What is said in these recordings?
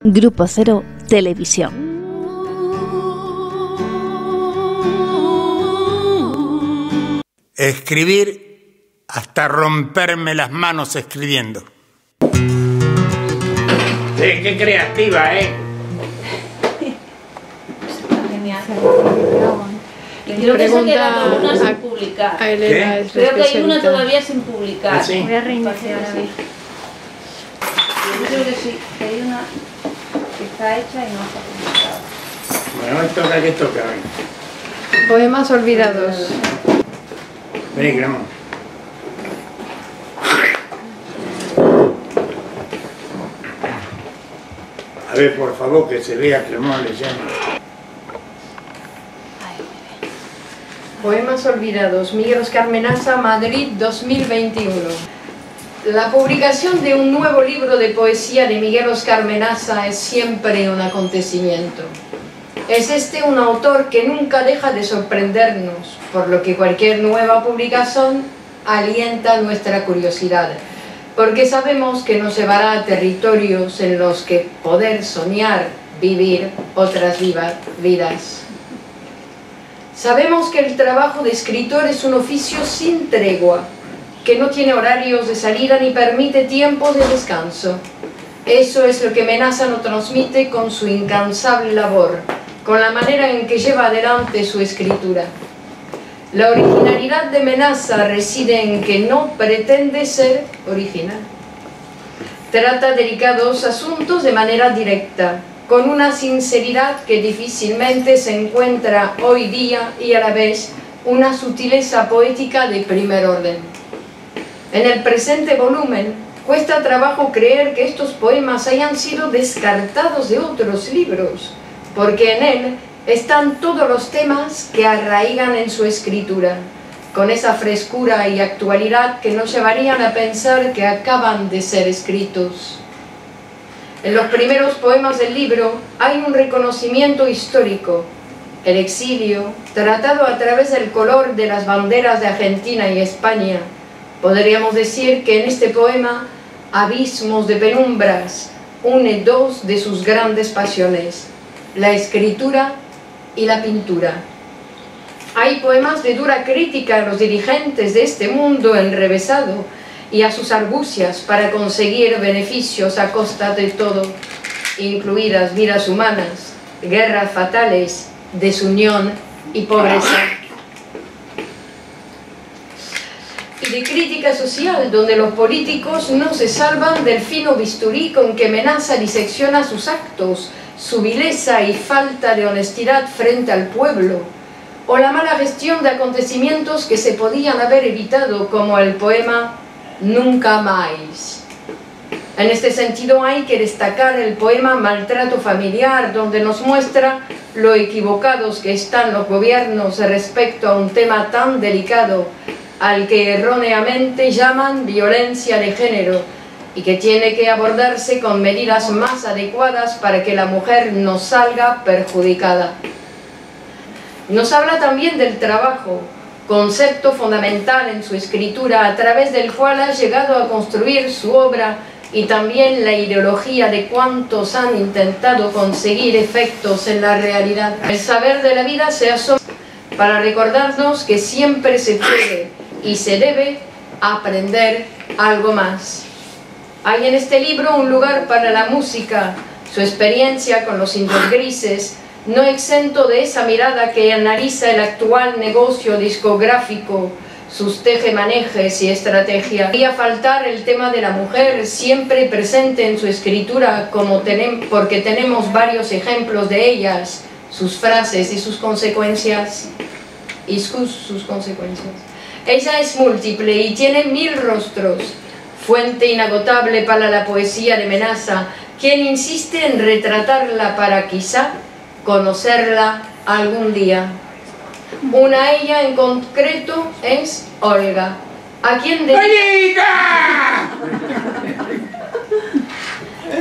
Grupo Cero Televisión. Escribir hasta romperme las manos escribiendo. Sí, qué creativa, ¿eh? Genial. Creo que se quedan algunas sin publicar. A Elena es Creo que hay una todavía sin publicar. ¿Ah, sí? Voy a reiniciar a ver. Yo creo que sí, que hay una está hecha y no está publicada. Bueno, me toca que toca. ven. Poemas olvidados. Vení, Ramón. A ver, por favor, que se vea Cremón leyendo. Poemas olvidados. Miguel Oscar Menaza, Madrid 2021. La publicación de un nuevo libro de poesía de Miguel Oscar Menaza es siempre un acontecimiento. Es este un autor que nunca deja de sorprendernos, por lo que cualquier nueva publicación alienta nuestra curiosidad, porque sabemos que nos llevará a territorios en los que poder soñar, vivir otras vidas. Sabemos que el trabajo de escritor es un oficio sin tregua, que no tiene horarios de salida ni permite tiempos de descanso. Eso es lo que Menaza nos transmite con su incansable labor, con la manera en que lleva adelante su escritura. La originalidad de Menaza reside en que no pretende ser original. Trata delicados asuntos de manera directa, con una sinceridad que difícilmente se encuentra hoy día y a la vez una sutileza poética de primer orden. En el presente volumen cuesta trabajo creer que estos poemas hayan sido descartados de otros libros, porque en él están todos los temas que arraigan en su escritura, con esa frescura y actualidad que nos llevarían a pensar que acaban de ser escritos. En los primeros poemas del libro hay un reconocimiento histórico, el exilio, tratado a través del color de las banderas de Argentina y España. Podríamos decir que en este poema, Abismos de penumbras, une dos de sus grandes pasiones, la escritura y la pintura. Hay poemas de dura crítica a los dirigentes de este mundo enrevesado y a sus argucias para conseguir beneficios a costa de todo, incluidas vidas humanas, guerras fatales, desunión y pobreza. Y de crítica social, donde los políticos no se salvan del fino bisturí con que Menaza disecciona sus actos, su vileza y falta de honestidad frente al pueblo, o la mala gestión de acontecimientos que se podían haber evitado, como el poema Nunca más. En este sentido hay que destacar el poema Maltrato familiar, donde nos muestra lo equivocados que están los gobiernos respecto a un tema tan delicado al que erróneamente llaman violencia de género y que tiene que abordarse con medidas más adecuadas para que la mujer no salga perjudicada. Nos habla también del trabajo, concepto fundamental en su escritura a través del cual ha llegado a construir su obra y también la ideología de cuántos han intentado conseguir efectos en la realidad. El saber de la vida se asoma para recordarnos que siempre se puede y se debe aprender algo más. Hay en este libro un lugar para la música, su experiencia con los indios grises, no exento de esa mirada que analiza el actual negocio discográfico, sus tejemanejes y estrategia. Podría faltar el tema de la mujer, siempre presente en su escritura, como porque tenemos varios ejemplos de ellas, sus frases y sus consecuencias. Y sus consecuencias. Ella es múltiple y tiene mil rostros, fuente inagotable para la poesía de Menaza, quien insiste en retratarla para quizá conocerla algún día. Una ella en concreto es Olga, a quien, dedica,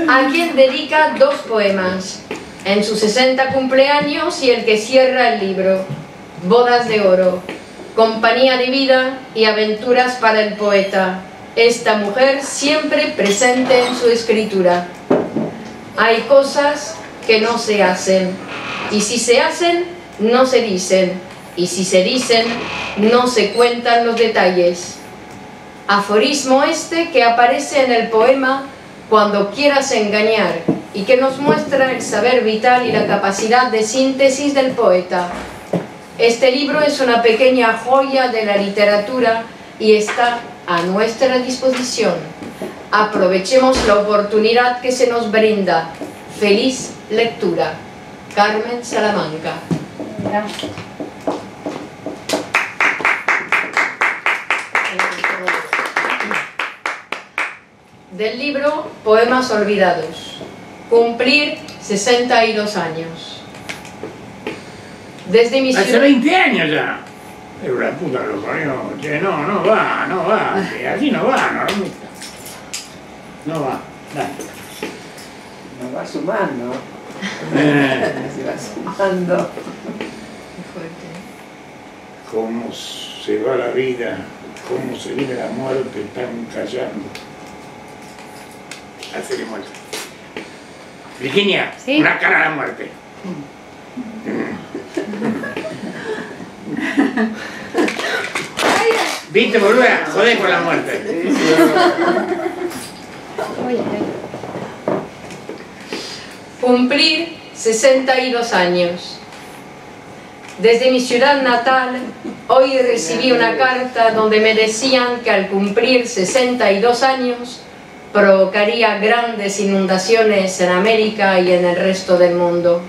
a quien dedica dos poemas, en sus 60 cumpleaños y el que cierra el libro, Bodas de Oro, compañía de vida y aventuras para el poeta, esta mujer siempre presente en su escritura. Hay cosas que no se hacen. Y si se hacen, no se dicen. Y si se dicen, no se cuentan los detalles. Aforismo este que aparece en el poema Cuando quieras engañar y que nos muestra el saber vital y la capacidad de síntesis del poeta. Este libro es una pequeña joya de la literatura y está a nuestra disposición. Aprovechemos la oportunidad que se nos brinda. Feliz lectura. Carmen Salamanca. Del libro Poemas Olvidados. Cumplir 62 años. Desde mi Hace 20 años ya. Es una puta lo parió. no, no va, no va. Así no va, no, no va. Dale. No va sumando. Eh. Se va sumando. Cómo se va la vida, cómo se viene la muerte, están callando. Hace muerte. Virginia, ¿Sí? una cara a la muerte. ¿Viste, boluda? Joder con la muerte. Cumplir 62 años. Desde mi ciudad natal, hoy recibí una carta donde me decían que al cumplir 62 años provocaría grandes inundaciones en América y en el resto del mundo.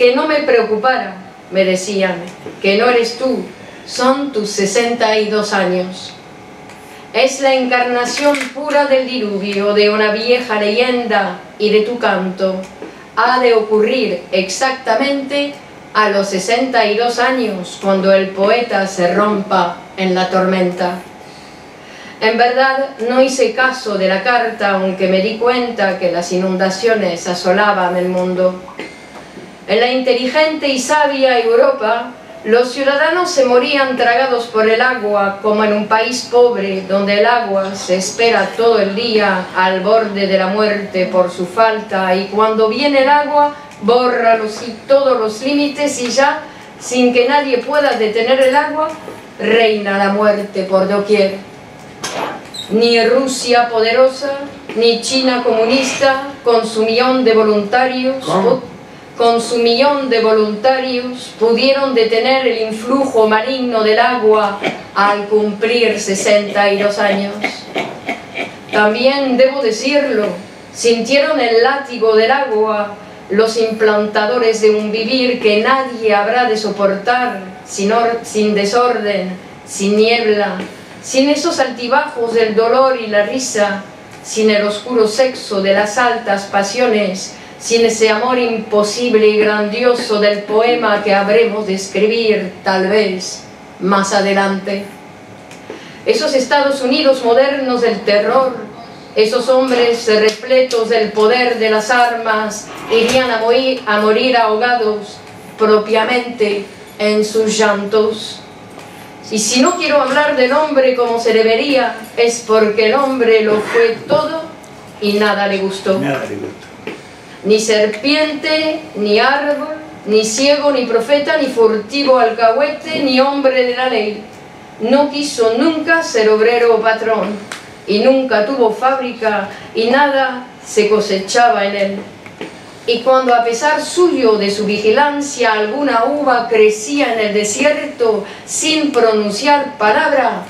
Que no me preocupara, me decían, que no eres tú, son tus 62 años. Es la encarnación pura del diluvio, de una vieja leyenda y de tu canto. Ha de ocurrir exactamente a los 62 años, cuando el poeta se rompa en la tormenta. En verdad no hice caso de la carta, aunque me di cuenta que las inundaciones asolaban el mundo. En la inteligente y sabia Europa, los ciudadanos se morían tragados por el agua, como en un país pobre, donde el agua se espera todo el día al borde de la muerte por su falta, y cuando viene el agua, borra los, todos los límites y ya, sin que nadie pueda detener el agua, reina la muerte por doquier. Ni Rusia poderosa, ni China comunista, con su millón de voluntarios, ¿Cómo? Con su millón de voluntarios, pudieron detener el influjo maligno del agua al cumplir 62 años. También debo decirlo, sintieron el látigo del agua los implantadores de un vivir que nadie habrá de soportar sin, sin desorden, sin niebla, sin esos altibajos del dolor y la risa, sin el oscuro sexo de las altas pasiones, sin ese amor imposible y grandioso del poema que habremos de escribir tal vez más adelante. Esos Estados Unidos modernos del terror, esos hombres repletos del poder de las armas, irían a morir, ahogados propiamente en sus llantos. Y si no quiero hablar del hombre como se debería, es porque el hombre lo fue todo y nada le gustó. Nada le gusta. Ni serpiente, ni árbol, ni ciego, ni profeta, ni furtivo alcahuete, ni hombre de la ley. No quiso nunca ser obrero o patrón, y nunca tuvo fábrica, y nada se cosechaba en él. Y cuando a pesar suyo de su vigilancia alguna uva crecía en el desierto sin pronunciar palabra,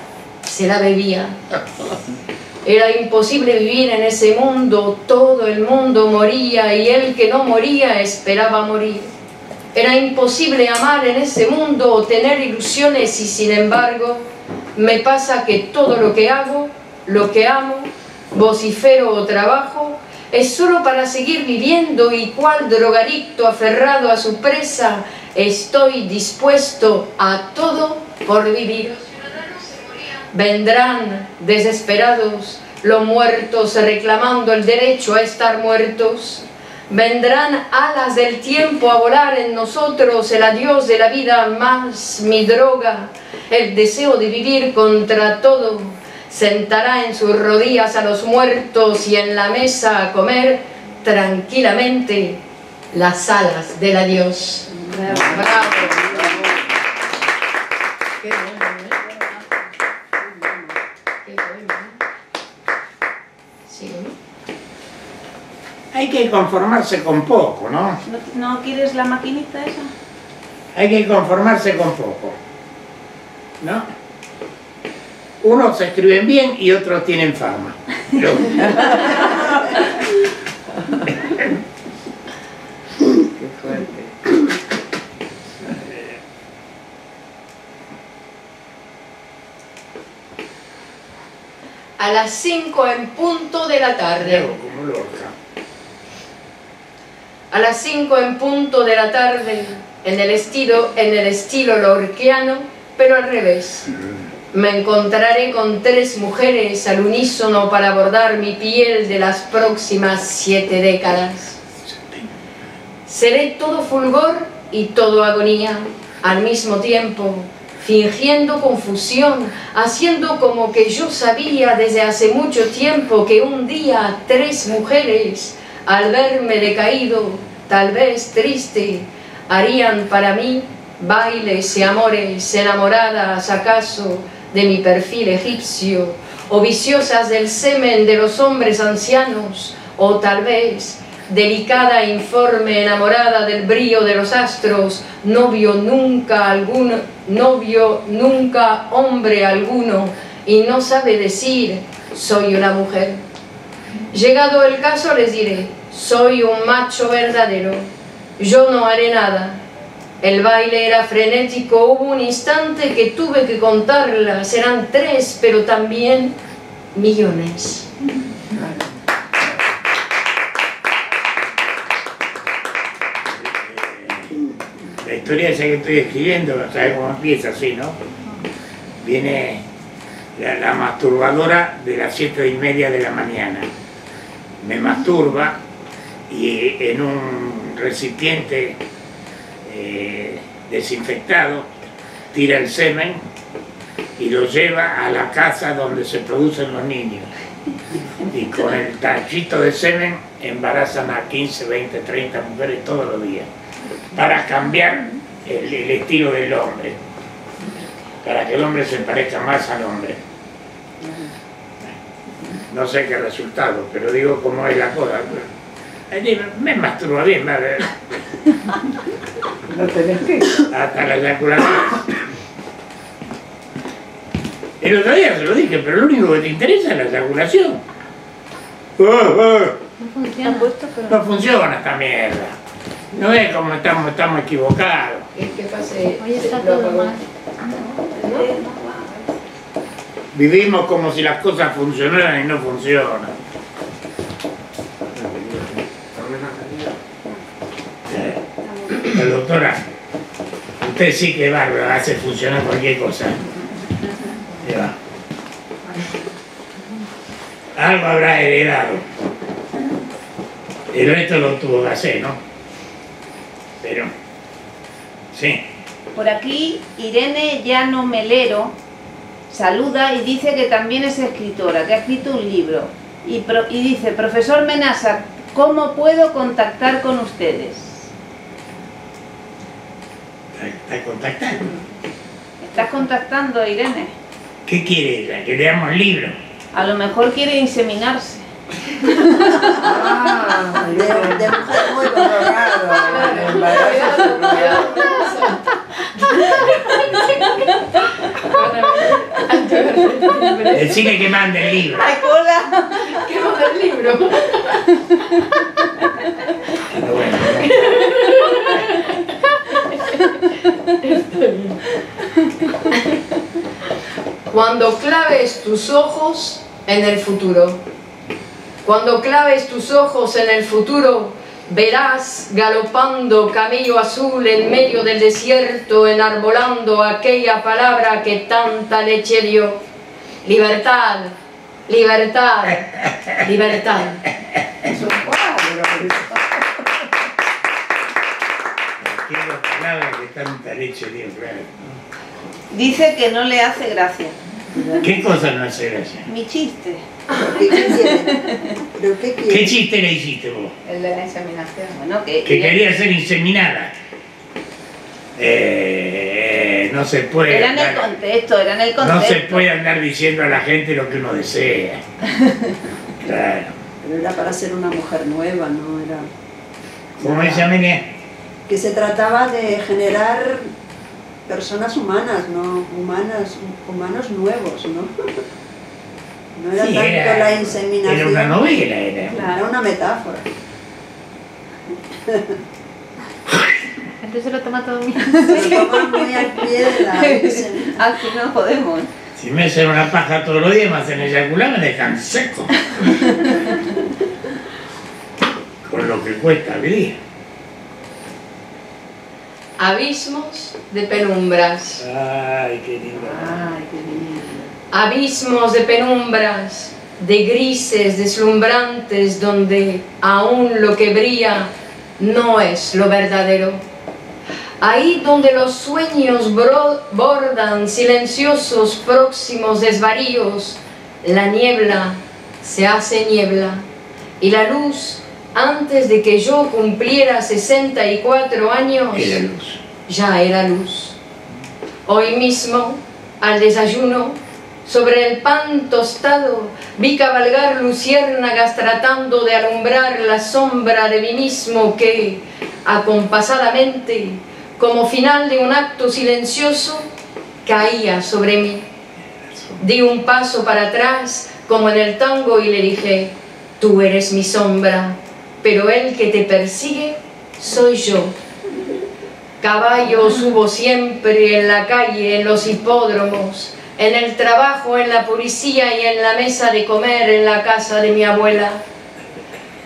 se la bebía. Era imposible vivir en ese mundo, todo el mundo moría y el que no moría esperaba morir. Era imposible amar en ese mundo o tener ilusiones y sin embargo me pasa que todo lo que hago, lo que amo, vocifero o trabajo, es solo para seguir viviendo y cual drogadicto aferrado a su presa, estoy dispuesto a todo por vivir. Vendrán desesperados los muertos reclamando el derecho a estar muertos. Vendrán alas del tiempo a volar en nosotros, el adiós de la vida más mi droga, el deseo de vivir contra todo. Sentará en sus rodillas a los muertos y en la mesa a comer tranquilamente las alas del adiós. Bravo. Bueno, ¿eh? Qué bueno, ¿eh? Sí, ¿no? Hay que conformarse con poco, ¿no? ¿No, no quieres la maquinita esa? Hay que conformarse con poco. ¿No? Unos se escriben bien y otros tienen fama. Qué fuerte. A las 5 en punto de la tarde. Como. A las 5 en punto de la tarde, en el estilo, en el estilo lorquiano, pero al revés. Me encontraré con tres mujeres al unísono para abordar mi piel de las próximas siete décadas. Seré todo fulgor y todo agonía al mismo tiempo, fingiendo confusión, haciendo como que yo sabía desde hace mucho tiempo que un día tres mujeres, al verme decaído, tal vez triste, harían para mí bailes y amores, enamoradas acaso de mi perfil egipcio, o viciosas del semen de los hombres ancianos, o tal vez delicada e informe, enamorada del brillo de los astros, novio nunca alguno, novio nunca hombre alguno, y no sabe decir, soy una mujer. Llegado el caso les diré, soy un macho verdadero, yo no haré nada. El baile era frenético, hubo un instante que tuve que contarlas, eran tres, pero también millones. La historia esa que estoy escribiendo, ¿sabes cómo empieza así, no? Viene la, la masturbadora de las siete y media de la mañana. Me masturba y en un recipiente eh, desinfectado tira el semen y lo lleva a la casa donde se producen los niños. Y con el tachito de semen embarazan a 15, 20, 30 mujeres todos los días para cambiar el estilo del hombre, para que el hombre se parezca más al hombre. No sé qué resultado, pero digo cómo es la cosa. Me masturba bien, ver, No tenés que. hasta la eyaculación. El otro día se lo dije, pero lo único que te interesa es la eyaculación. Oh, oh, No funciona. no funciona esta mierda. No es como estamos, estamos equivocados. ¿Qué, qué pase? Hoy está Lo todo mal. Vivimos como si las cosas funcionaran y no funcionan. Eh, La doctora, usted sí que es bárbaro, hace funcionar cualquier cosa. Ya. Algo habrá heredado. El resto lo tuvo que hacer, ¿no? Pero, sí. Por aquí, Irene Llano Melero saluda y dice que también es escritora, que ha escrito un libro. Y, pro- y dice, profesor Menasa, ¿cómo puedo contactar con ustedes? Está, está contactando. ¿Estás contactando, Irene? ¿Qué quiere ella? Que leamos libros. A lo mejor quiere inseminarse. Ah, de, de mujer muy colorado. el embarazo. Cuidado. Decirle que mande el libro. ¡Ay, cola! ¿Qué va del libro? Pero bueno, Cuando claves tus ojos en el futuro, cuando claves tus ojos en el futuro, verás galopando camello azul en medio del desierto, enarbolando aquella palabra que tanta leche dio. Libertad, libertad, libertad. Dice que no le hace gracia. ¿Qué cosa no hace gracia? Mi chiste. ¿Qué quiere? ¿Pero qué quiere? ¿Qué chiste le hiciste vos? El de la inseminación. Bueno, que... Que quería ser inseminada. Eh, no se puede. Era en el contexto, era en el no contexto. se puede andar diciendo a la gente lo que uno desea. Claro. Pero era para ser una mujer nueva, no era... ¿Cómo dice Amelia? Que se trataba de generar personas humanas, no humanas, humanos nuevos, ¿no? No era Sí, tanto era- la inseminación. Era una novela, era. Era una metáfora. Entonces lo toma todo bien. Se lo toman muy al pie de la fin no podemos. Si me hacen una paja todos los días, me hacen eyacular, me dejan seco. Con lo que cuesta vivir. Abismos de penumbras. Ay, qué lindo. Ay, qué lindo. Abismos de penumbras, de grises deslumbrantes donde aún lo que brilla no es lo verdadero. Ahí donde los sueños bordan silenciosos próximos desvaríos, la niebla se hace niebla y la luz, antes de que yo cumpliera 64 años, Era luz. ya era luz. Hoy mismo, al desayuno, sobre el pan tostado, vi cabalgar luciérnagas tratando de alumbrar la sombra de mí mismo que, acompasadamente, como final de un acto silencioso, caía sobre mí. Di un paso para atrás, como en el tango, y le dije, tú eres mi sombra, pero el que te persigue soy yo. Caballos hubo siempre en la calle, en los hipódromos, en el trabajo, en la policía y en la mesa de comer en la casa de mi abuela.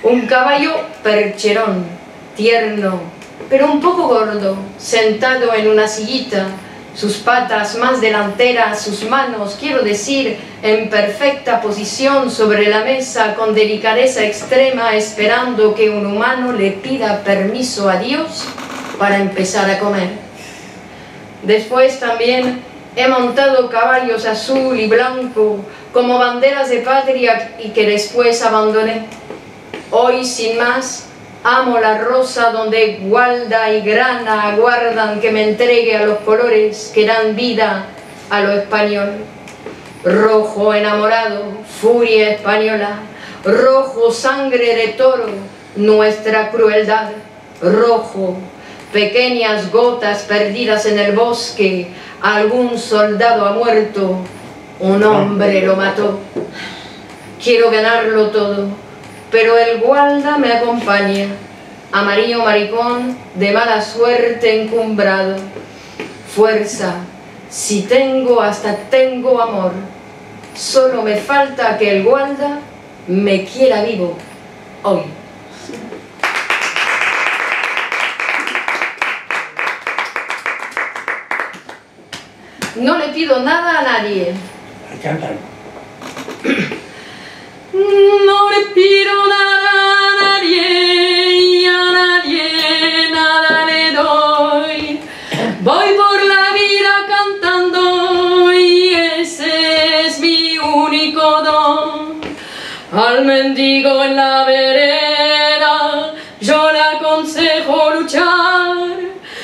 Un caballo percherón, tierno, pero un poco gordo, sentado en una sillita, sus patas más delanteras, sus manos, quiero decir, en perfecta posición sobre la mesa con delicadeza extrema, esperando que un humano le pida permiso a Dios para empezar a comer. Después también he montado caballos azul y blanco como banderas de patria y que después abandoné. Hoy, sin más, amo la rosa donde gualda y grana aguardan que me entregue a los colores que dan vida a lo español. Rojo enamorado, furia española, rojo sangre de toro, nuestra crueldad, rojo, pequeñas gotas perdidas en el bosque, algún soldado ha muerto, un hombre lo mató. Quiero ganarlo todo, pero el gualda me acompaña, amarillo maricón, de mala suerte encumbrado. Fuerza, si tengo hasta tengo amor, solo me falta que el gualda me quiera vivo hoy. No le pido nada a nadie. No le pido nada a nadie y a nadie nada le doy. Voy por la vida cantando y ese es mi único don. Al mendigo en la vereda yo le aconsejo luchar.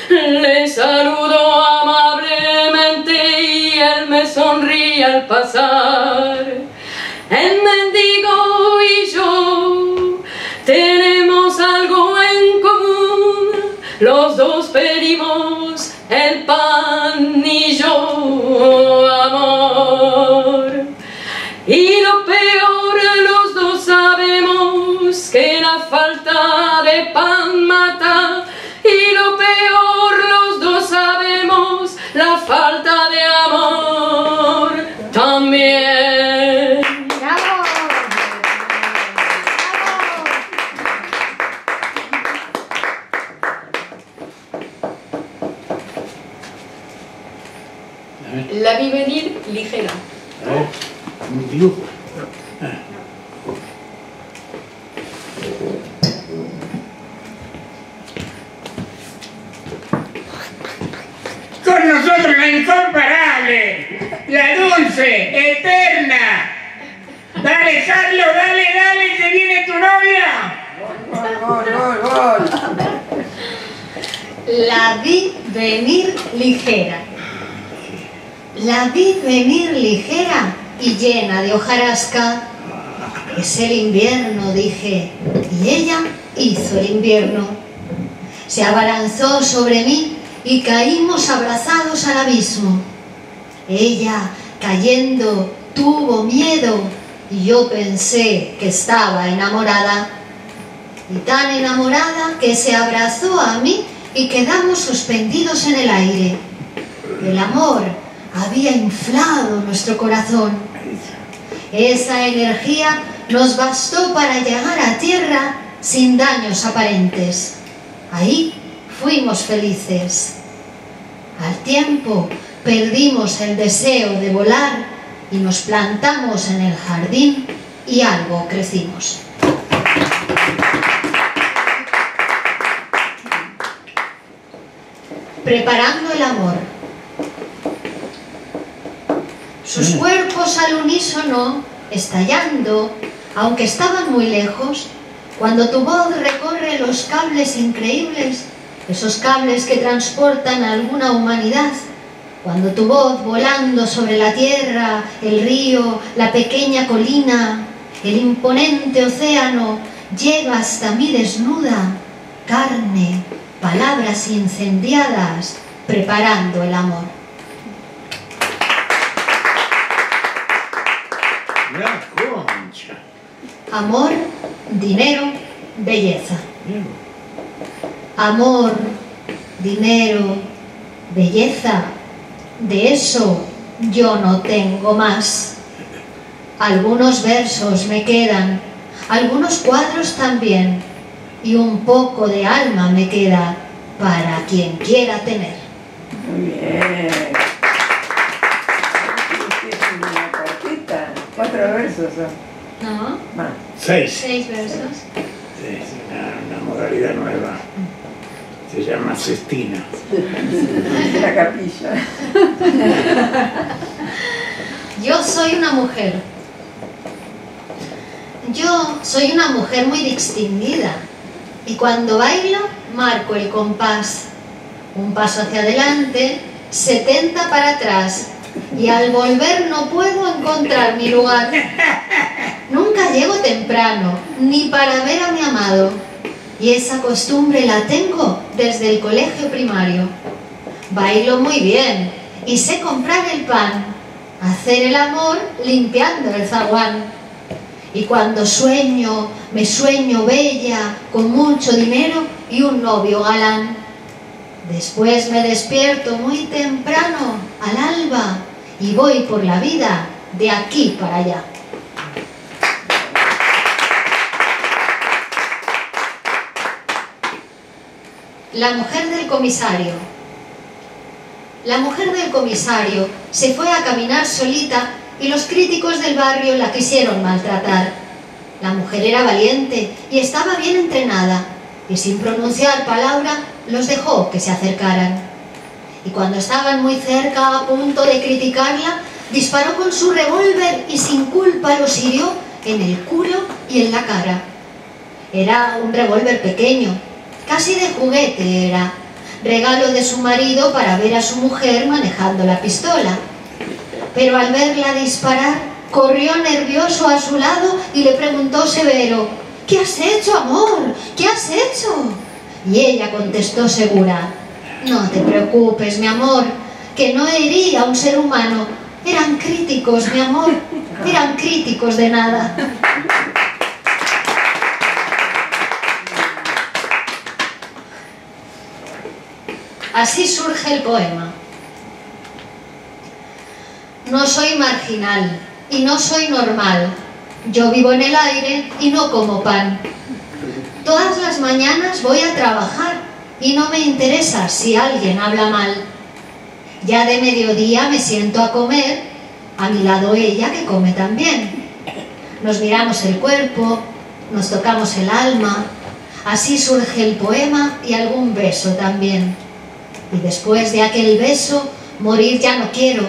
Le saludo amablemente y él me sonríe al pasar. El Los dos pedimos el pan y yo amor. Y lo peor, los dos sabemos que la falta de pan mata. Y lo peor, los dos sabemos la falta de amor también. ¡Bravo! A ver, La vi venir ligera. Un dibujo. Con nosotros la incomparable. la dulce, eterna. Dale, Carlos, dale, dale, que viene tu novia. Gol, gol, gol, gol. La vi venir ligera. La vi venir ligera y llena de hojarasca. Es el invierno, dije, y ella hizo el invierno. Se abalanzó sobre mí y caímos abrazados al abismo. Ella, cayendo, tuvo miedo y yo pensé que estaba enamorada. Y tan enamorada que se abrazó a mí y quedamos suspendidos en el aire. El amor había inflado nuestro corazón. Esa energía nos bastó para llegar a tierra sin daños aparentes. Ahí fuimos felices. Al tiempo perdimos el deseo de volar y nos plantamos en el jardín y algo crecimos. Preparando el amor. Sus cuerpos al unísono, estallando, aunque estaban muy lejos, cuando tu voz recorre los cables increíbles, esos cables que transportan a alguna humanidad, cuando tu voz volando sobre la tierra, el río, la pequeña colina, el imponente océano, llega hasta mí desnuda, carne, palabras incendiadas, preparando el amor. La concha. Amor, dinero, belleza. Amor, dinero, belleza. De eso yo no tengo más. Algunos versos me quedan, algunos cuadros también, y un poco de alma me queda para quien quiera tener. Muy bien. Cuatro versos. ¿No? Seis. Seis versos. Es una, una modalidad nueva. Se llama cestina. La capilla. Yo soy una mujer. Yo soy una mujer muy distinguida. Y cuando bailo, marco el compás. Un paso hacia adelante, 70 para atrás. Y al volver no puedo encontrar mi lugar. Nunca llego temprano, ni para ver a mi amado. Y esa costumbre la tengo desde el colegio primario. Bailo muy bien y sé comprar el pan, hacer el amor limpiando el zaguán. Y cuando sueño, me sueño bella, con mucho dinero y un novio galán. Después me despierto muy temprano, al alba, y voy por la vida de aquí para allá. La mujer del comisario. La mujer del comisario se fue a caminar solita y los críticos del barrio la quisieron maltratar. La mujer era valiente y estaba bien entrenada y sin pronunciar palabra los dejó que se acercaran. Y cuando estaban muy cerca a punto de criticarla, disparó con su revólver y sin culpa los hirió en el culo y en la cara. Era un revólver pequeño, casi de juguete era, regalo de su marido para ver a su mujer manejando la pistola. Pero al verla disparar, corrió nervioso a su lado y le preguntó severo, ¿Qué has hecho, amor? ¿Qué has hecho? Y ella contestó segura, no te preocupes, mi amor, que no hería a un ser humano. Eran críticos, mi amor, eran críticos de nada. Así surge el poema. No soy marginal y no soy normal. Yo vivo en el aire y no como pan. Todas las mañanas voy a trabajar y no me interesa si alguien habla mal. Ya de mediodía me siento a comer, a mi lado ella que come también. Nos miramos el cuerpo, nos tocamos el alma, así surge el poema y algún beso también. Y después de aquel beso, morir ya no quiero,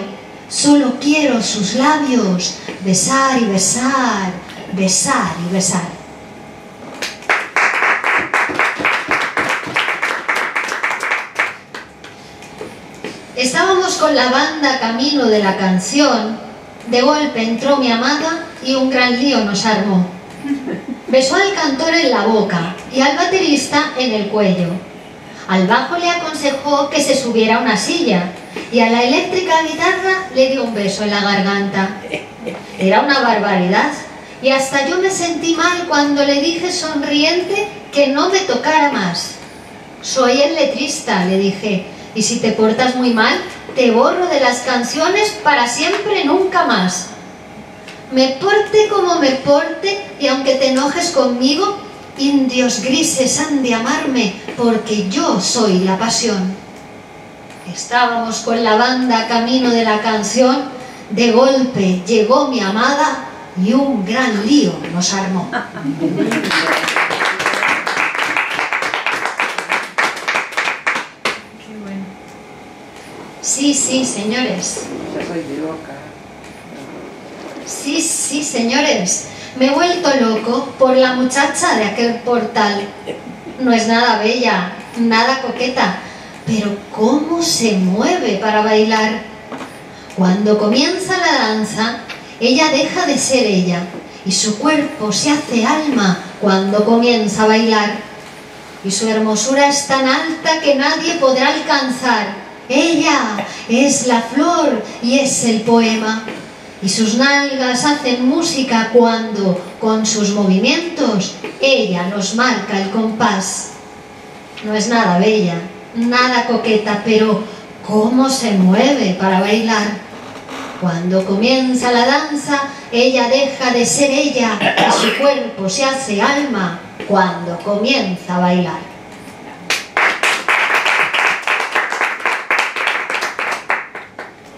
Solo quiero sus labios besar y besar, besar y besar. Estábamos con la banda camino de la canción. De golpe entró mi amada y un gran lío nos armó. Besó al cantor en la boca y al baterista en el cuello. Al bajo le aconsejó que se subiera a una silla y a la eléctrica guitarra le dio un beso en la garganta. Era una barbaridad y hasta yo me sentí mal cuando le dije sonriente que no me tocara más. Soy el letrista, le dije, y si te portas muy mal, te borro de las canciones para siempre nunca más. Me porte como me porte y aunque te enojes conmigo, indios grises han de amarme porque yo soy la pasión. Estábamos con la banda camino de la canción, de golpe llegó mi amada y un gran lío nos armó. Sí, sí, señores. Sí, sí, señores. Me he vuelto loco por la muchacha de aquel portal. No es nada bella, nada coqueta, pero cómo se mueve para bailar. Cuando comienza la danza, ella deja de ser ella y su cuerpo se hace alma cuando comienza a bailar. Y su hermosura es tan alta que nadie podrá alcanzar ella es la flor y es el poema. Y sus nalgas hacen música cuando, con sus movimientos, ella nos marca el compás. No es nada bella, nada coqueta, pero cómo se mueve para bailar. Cuando comienza la danza, ella deja de ser ella y su cuerpo se hace alma cuando comienza a bailar.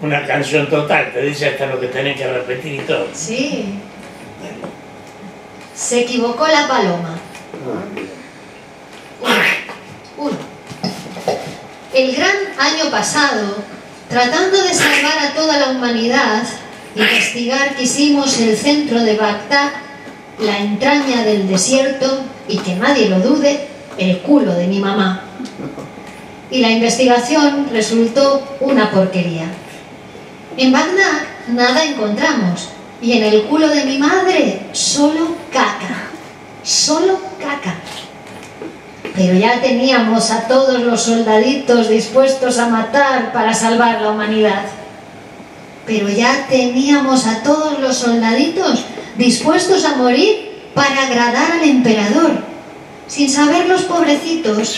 Una canción total, te dice hasta lo que tenés que repetir y todo. Sí. Se equivocó la paloma. Uno. El gran año pasado, tratando de salvar a toda la humanidad, investigar quisimos el centro de Bagdad, la entraña del desierto y que nadie lo dude, el culo de mi mamá. Y la investigación resultó una porquería. En Bagdad nada encontramos y en el culo de mi madre solo caca, solo caca. Pero ya teníamos a todos los soldaditos dispuestos a matar para salvar la humanidad. Pero ya teníamos a todos los soldaditos dispuestos a morir para agradar al emperador. Sin saber los pobrecitos,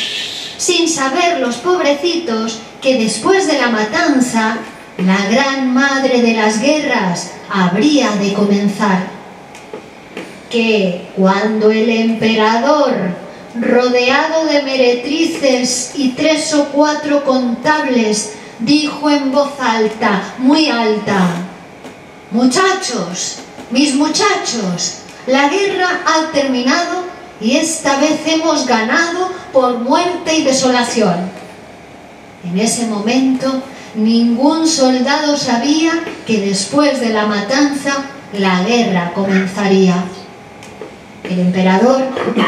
sin saber los pobrecitos que después de la matanza la gran madre de las guerras habría de comenzar. Que cuando el emperador, rodeado de meretrices y tres o cuatro contables, dijo en voz alta, muy alta, Muchachos, mis muchachos, la guerra ha terminado y esta vez hemos ganado por muerte y desolación. En ese momento Ningún soldado sabía que después de la matanza la guerra comenzaría. El emperador,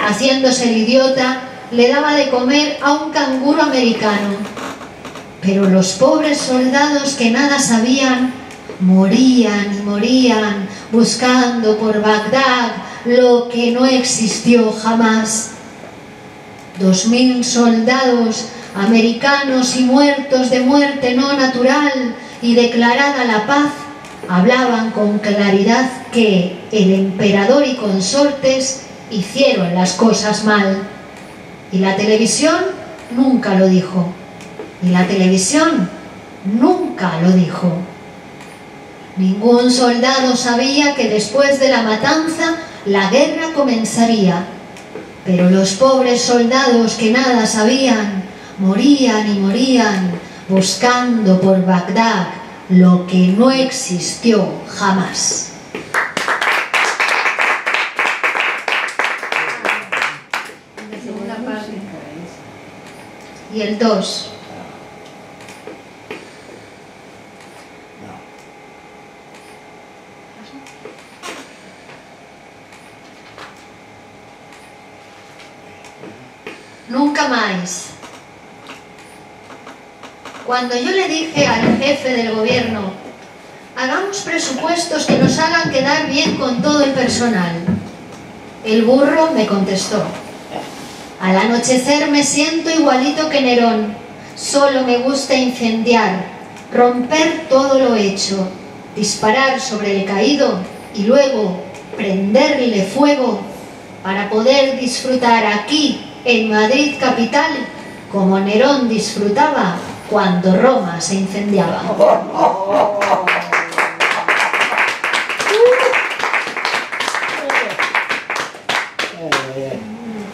haciéndose el idiota, le daba de comer a un canguro americano. Pero los pobres soldados que nada sabían morían y morían buscando por Bagdad lo que no existió jamás. Dos mil soldados americanos y muertos de muerte no natural y declarada la paz, hablaban con claridad que el emperador y consortes hicieron las cosas mal. Y la televisión nunca lo dijo. Y la televisión nunca lo dijo. Ningún soldado sabía que después de la matanza la guerra comenzaría. Pero los pobres soldados que nada sabían morían y morían buscando por Bagdad lo que no existió jamás. y el 2. Nunca más cuando yo le dije al jefe del gobierno, hagamos presupuestos que nos hagan quedar bien con todo el personal, el burro me contestó, al anochecer me siento igualito que Nerón, solo me gusta incendiar, romper todo lo hecho, disparar sobre el caído y luego prenderle fuego para poder disfrutar aquí, en Madrid capital, como Nerón disfrutaba cuando Roma se incendiaba.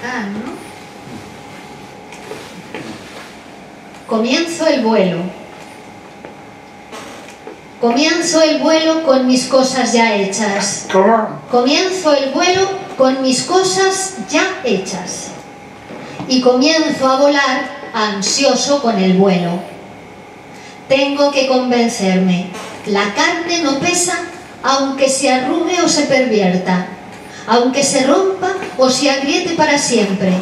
Ah. Comienzo el vuelo. Comienzo el vuelo con mis cosas ya hechas. Comienzo el vuelo con mis cosas ya hechas. Y comienzo a volar ansioso con el vuelo. Tengo que convencerme. La carne no pesa aunque se arrugue o se pervierta, aunque se rompa o se agriete para siempre.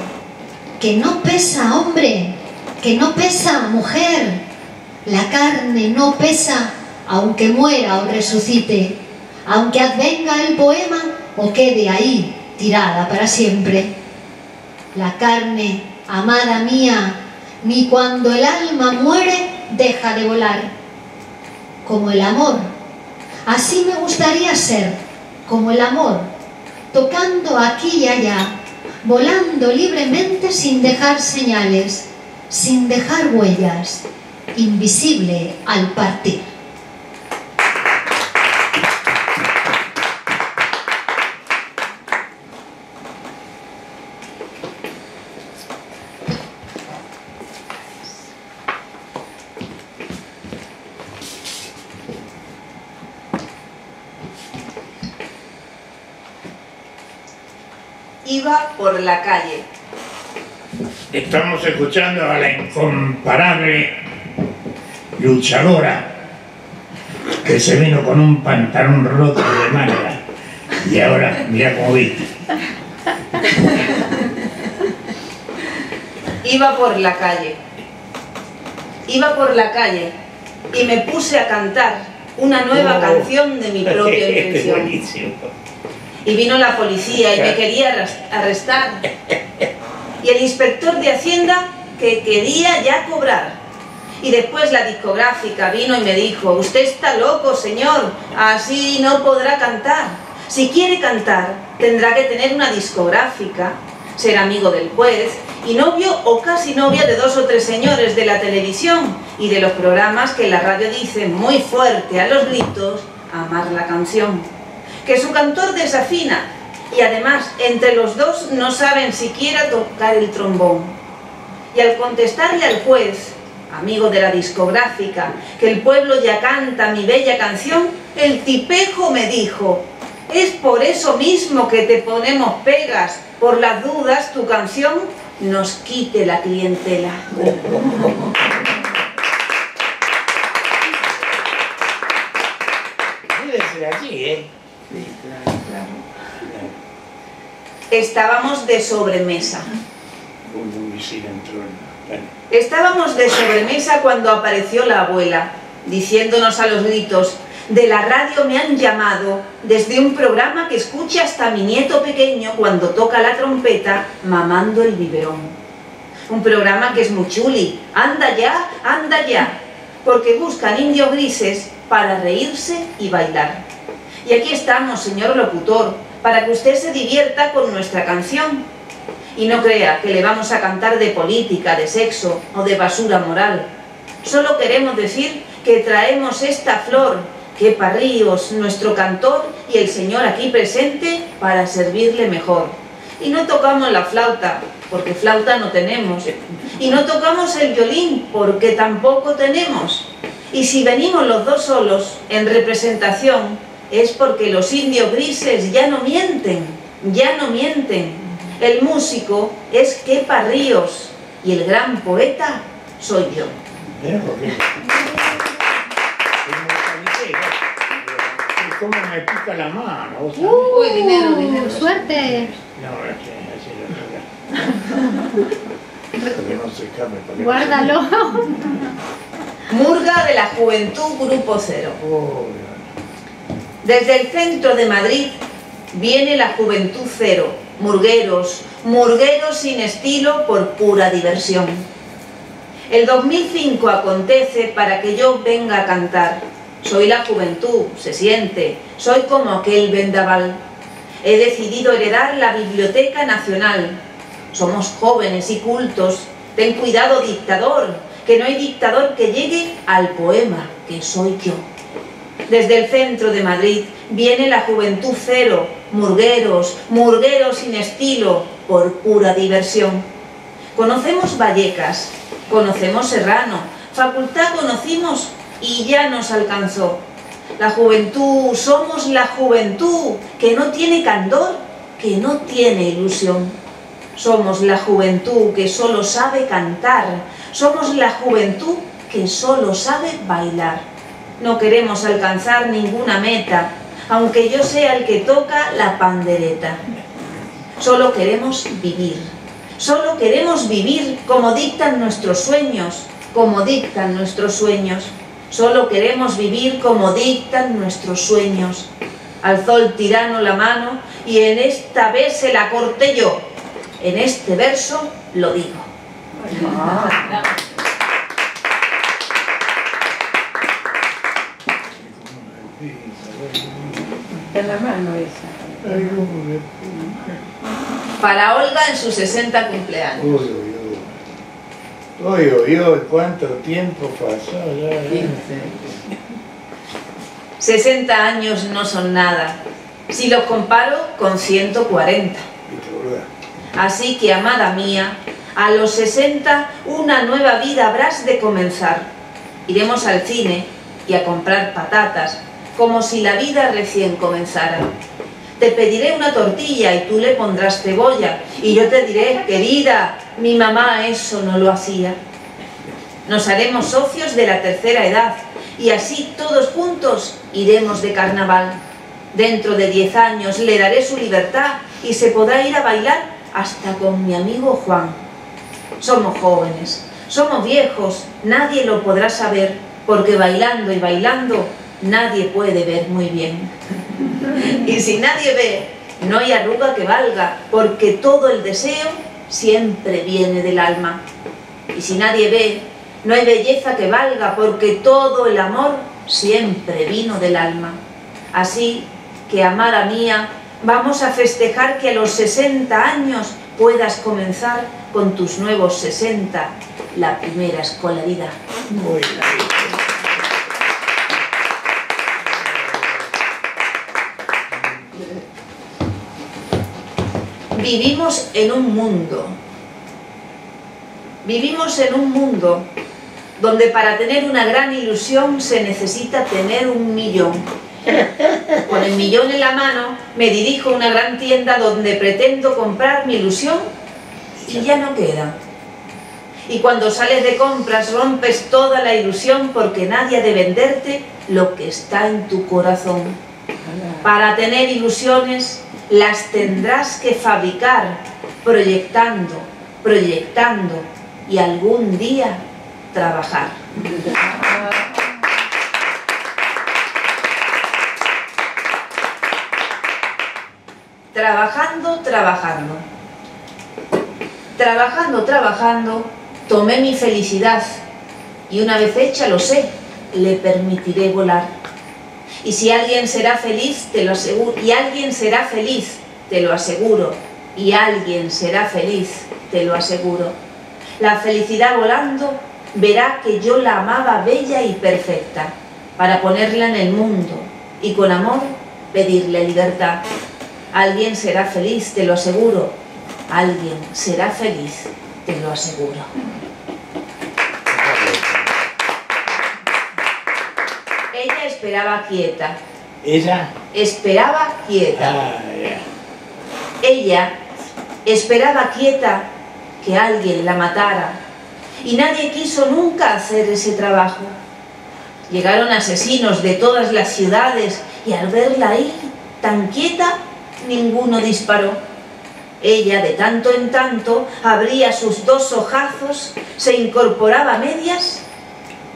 Que no pesa, hombre, que no pesa, mujer. La carne no pesa aunque muera o resucite, aunque advenga el poema o quede ahí tirada para siempre. La carne, amada mía, ni cuando el alma muere deja de volar, como el amor. Así me gustaría ser, como el amor, tocando aquí y allá, volando libremente sin dejar señales, sin dejar huellas, invisible al partir. Iba por la calle. Estamos escuchando a la incomparable luchadora que se vino con un pantalón roto de manga y ahora mira cómo viste. Iba por la calle. Iba por la calle y me puse a cantar una nueva Oh. canción de mi propia Este es invención. Y vino la policía y me quería arrestar. Y el inspector de Hacienda que quería ya cobrar. Y después la discográfica vino y me dijo, usted está loco, señor, así no podrá cantar. Si quiere cantar, tendrá que tener una discográfica, ser amigo del juez y novio o casi novia de dos o tres señores de la televisión y de los programas que la radio dice muy fuerte a los gritos, amar la canción que su cantor desafina y además entre los dos no saben siquiera tocar el trombón. Y al contestarle al juez, amigo de la discográfica, que el pueblo ya canta mi bella canción, el tipejo me dijo, es por eso mismo que te ponemos pegas, por las dudas tu canción nos quite la clientela. ¿eh? Estábamos de sobremesa. Estábamos de sobremesa cuando apareció la abuela, diciéndonos a los gritos, de la radio me han llamado desde un programa que escucha hasta mi nieto pequeño cuando toca la trompeta mamando el biberón. Un programa que es muy chuli, anda ya, anda ya, porque buscan indios grises para reírse y bailar. Y aquí estamos, señor locutor, para que usted se divierta con nuestra canción. Y no crea que le vamos a cantar de política, de sexo o de basura moral. Solo queremos decir que traemos esta flor, que Parríos, nuestro cantor y el señor aquí presente, para servirle mejor. Y no tocamos la flauta, porque flauta no tenemos. Y no tocamos el violín, porque tampoco tenemos. Y si venimos los dos solos, en representación, es porque los indios grises ya no mienten, ya no mienten. El músico es Kepa Ríos y el gran poeta soy yo. mira por qué. ¿Y ¿Cómo me pica la mano? ¿Vos sabés? Uy, dinero, dinero. Suerte. Guárdalo. Murga de la Juventud Grupo Cero. Desde el centro de Madrid viene la Juventud Cero, murgueros, murgueros sin estilo por pura diversión. El 2005 acontece para que yo venga a cantar. Soy la juventud, se siente, soy como aquel vendaval. He decidido heredar la Biblioteca Nacional. Somos jóvenes y cultos. Ten cuidado, dictador, que no hay dictador que llegue al poema que soy yo. Desde el centro de Madrid viene la juventud cero, murgueros, murgueros sin estilo, por pura diversión. Conocemos Vallecas, conocemos Serrano, facultad conocimos y ya nos alcanzó. La juventud, somos la juventud, que no tiene candor, que no tiene ilusión. Somos la juventud que solo sabe cantar, somos la juventud que solo sabe bailar. No queremos alcanzar ninguna meta, aunque yo sea el que toca la pandereta. Solo queremos vivir. Solo queremos vivir como dictan nuestros sueños, como dictan nuestros sueños. Solo queremos vivir como dictan nuestros sueños. Alzó el tirano la mano y en esta vez se la corté yo. En este verso lo digo. En la mano esa. Ay, uy, Para Olga en sus 60 cumpleaños. uy, uy. Uy, uy, uy, cuánto tiempo pasó ya. ¿eh? 60 años no son nada. Si los comparo con 140. Y tu verdad. Así que, amada mía, a los 60 una nueva vida habrás de comenzar. Iremos al cine y a comprar patatas, como si la vida recién comenzara. Te pediré una tortilla y tú le pondrás cebolla, y yo te diré, querida, mi mamá eso no lo hacía. Nos haremos socios de la tercera edad, y así todos juntos iremos de carnaval. Dentro de 10 años le daré su libertad y se podrá ir a bailar hasta con mi amigo Juan. Somos jóvenes, somos viejos, nadie lo podrá saber, porque bailando y bailando nadie puede ver muy bien. Y si nadie ve, no hay arruga que valga, porque todo el deseo siempre viene del alma. Y si nadie ve, no hay belleza que valga, porque todo el amor siempre vino del alma. Así que, amada mía, vamos a festejar que a los 60 años puedas comenzar con tus nuevos 60 la primera escolaridad. Muy bien. Vivimos en un mundo, vivimos en un mundo donde para tener una gran ilusión se necesita tener un millón. Con el millón en la mano me dirijo a una gran tienda donde pretendo comprar mi ilusión y ya no queda. Y cuando sales de compras rompes toda la ilusión porque nadie ha de venderte lo que está en tu corazón. Para tener ilusiones las tendrás que fabricar proyectando, proyectando y algún día trabajar. Trabajando, trabajando. Trabajando, trabajando, tomé mi felicidad y una vez hecha lo sé, le permitiré volar. Y si alguien será feliz, te lo aseguro, y alguien será feliz, te lo aseguro, y alguien será feliz, te lo aseguro. La felicidad volando verá que yo la amaba bella y perfecta, para ponerla en el mundo y con amor pedirle libertad. Alguien será feliz, te lo aseguro. Alguien será feliz, te lo aseguro. Ella esperaba quieta, ¿Ella? esperaba quieta. Ah. Ella esperaba quieta que alguien la matara y nadie quiso nunca hacer ese trabajo. Llegaron asesinos de todas las ciudades y al verla ahí tan quieta, ninguno disparó. Ella de tanto en tanto abría sus dos ojazos, se incorporaba a medias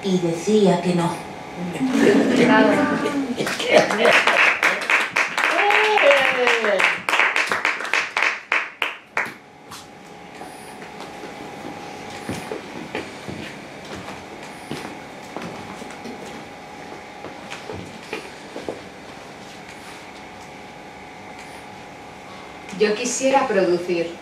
y decía que no. Yo quisiera producir.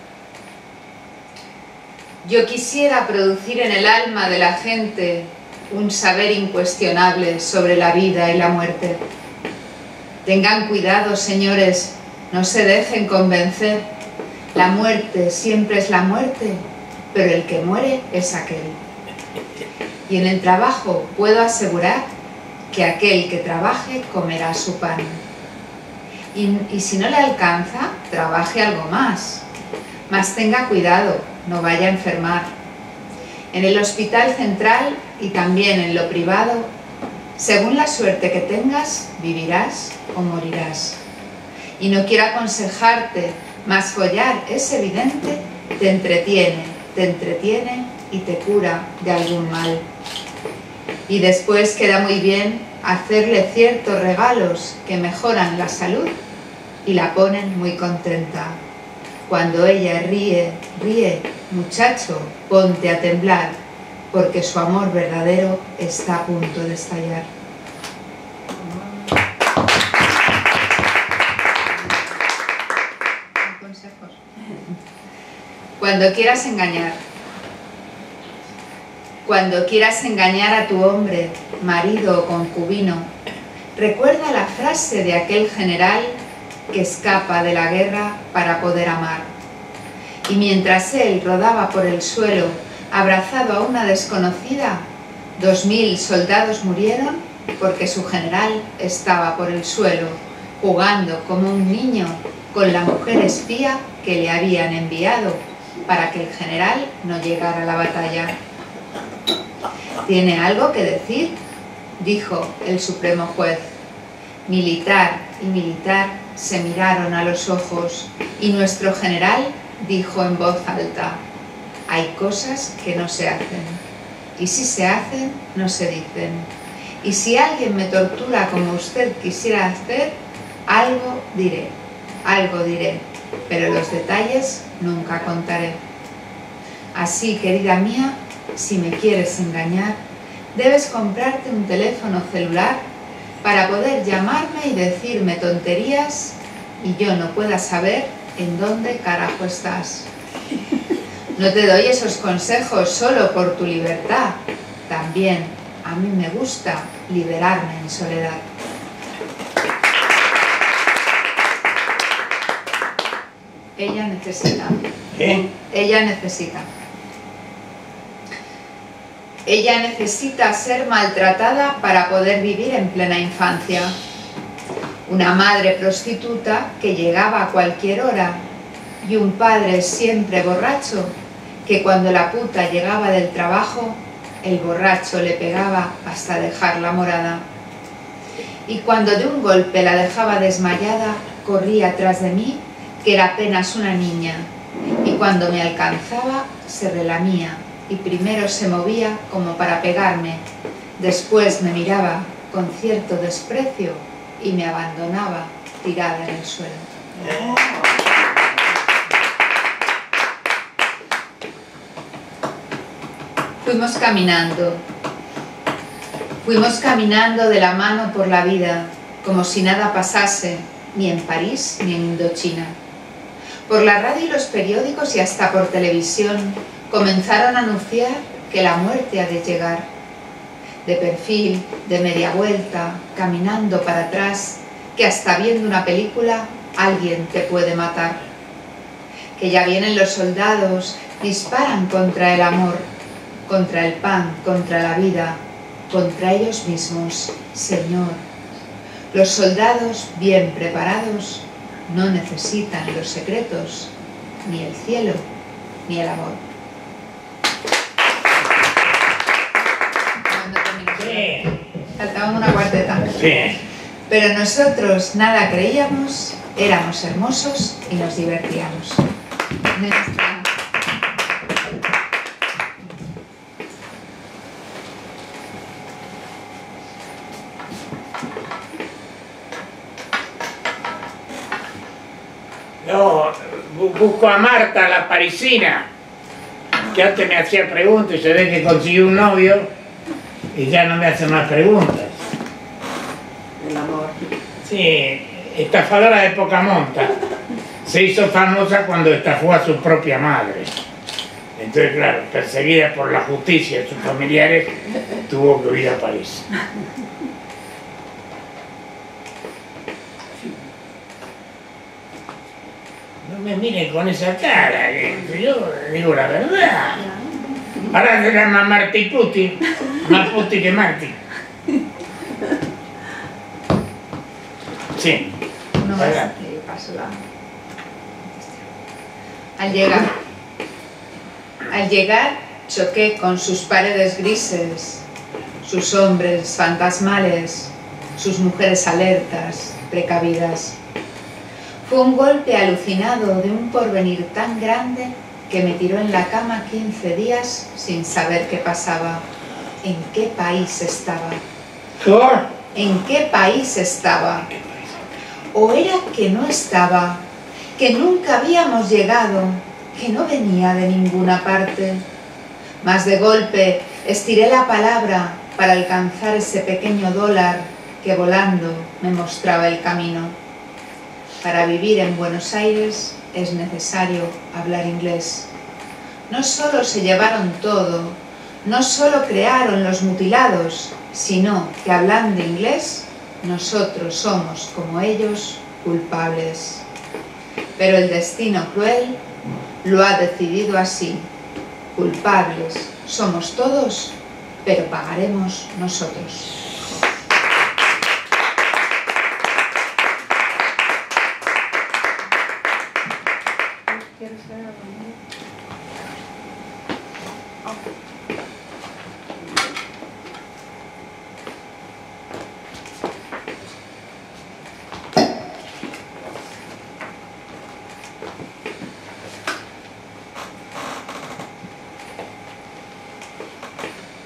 Yo quisiera producir en el alma de la gente un saber incuestionable sobre la vida y la muerte. Tengan cuidado, señores, no se dejen convencer. La muerte siempre es la muerte, pero el que muere es aquel. Y en el trabajo puedo asegurar que aquel que trabaje comerá su pan. Y, si no le alcanza, trabaje algo más. Mas tenga cuidado, no vaya a enfermar. En el hospital central y también en lo privado, según la suerte que tengas, vivirás o morirás. Y no quiero aconsejarte, mas follar es evidente, te entretiene, te entretiene y te cura de algún mal. Y después queda muy bien hacerle ciertos regalos que mejoran la salud y la ponen muy contenta. Cuando ella ríe, ríe, muchacho, ponte a temblar, porque su amor verdadero está a punto de estallar. Cuando quieras engañar, cuando quieras engañar a tu hombre, marido o concubino, recuerda la frase de aquel general que escapa de la guerra para poder amar. Y mientras él rodaba por el suelo, abrazado a una desconocida, dos mil soldados murieron porque su general estaba por el suelo, jugando como un niño con la mujer espía que le habían enviado para que el general no llegara a la batalla. ¿Tiene algo que decir? dijo el supremo juez. Militar y militar se miraron a los ojos y nuestro general dijo en voz alta, hay cosas que no se hacen y si se hacen, no se dicen. Y si alguien me tortura como usted quisiera hacer, algo diré, algo diré, pero los detalles nunca contaré. Así, querida mía, si me quieres engañar, debes comprarte un teléfono celular para poder llamarme y decirme tonterías y yo no pueda saber en dónde carajo estás. No te doy esos consejos solo por tu libertad. También a mí me gusta liberarme en soledad. Ella necesita. ¿Qué? Ella necesita. Ella necesita ser maltratada para poder vivir en plena infancia. Una madre prostituta que llegaba a cualquier hora y un padre siempre borracho que cuando la puta llegaba del trabajo, el borracho le pegaba hasta dejarla morada. Y cuando de un golpe la dejaba desmayada, corría atrás de mí, que era apenas una niña, y cuando me alcanzaba, se relamía, y primero se movía como para pegarme, después me miraba con cierto desprecio y me abandonaba tirada en el suelo. Fuimos caminando, fuimos caminando de la mano por la vida, como si nada pasase, ni en París ni en Indochina. Por la radio y los periódicos y hasta por televisión comenzaron a anunciar que la muerte ha de llegar. De perfil, de media vuelta, caminando para atrás, que hasta viendo una película alguien te puede matar. Que ya vienen los soldados, disparan contra el amor, contra el pan, contra la vida, contra ellos mismos, Señor. Los soldados bien preparados no necesitan los secretos, ni el cielo, ni el amor. Cantaban una cuarteta. Sí. Pero nosotros nada creíamos, éramos hermosos y nos divertíamos. No, busco a Marta, la parisina, que antes me hacía preguntas y se ve que consiguió un novio y ya no me hace más preguntas. El amor. Sí, estafadora de poca monta. Se hizo famosa cuando estafó a su propia madre. Entonces, claro, perseguida por la justicia de sus familiares, tuvo que huir a París. No me mire con esa cara, que yo digo la verdad. Ahora se llama Marty Putti, más Putti que Marty. Sí. Uno más te paso la... Al llegar, al llegar choqué con sus paredes grises, sus hombres fantasmales, sus mujeres alertas, precavidas. Fue un golpe alucinado de un porvenir tan grande que me tiró en la cama 15 días sin saber qué pasaba, en qué país estaba, en qué país estaba. O era que no estaba, que nunca habíamos llegado, que no venía de ninguna parte. Mas de golpe estiré la palabra para alcanzar ese pequeño dólar que volando me mostraba el camino. Para vivir en Buenos Aires es necesario hablar inglés. No solo se llevaron todo, no solo crearon los mutilados, sino que hablando inglés nosotros somos, como ellos, culpables. Pero el destino cruel lo ha decidido así. Culpables somos todos, pero pagaremos nosotros.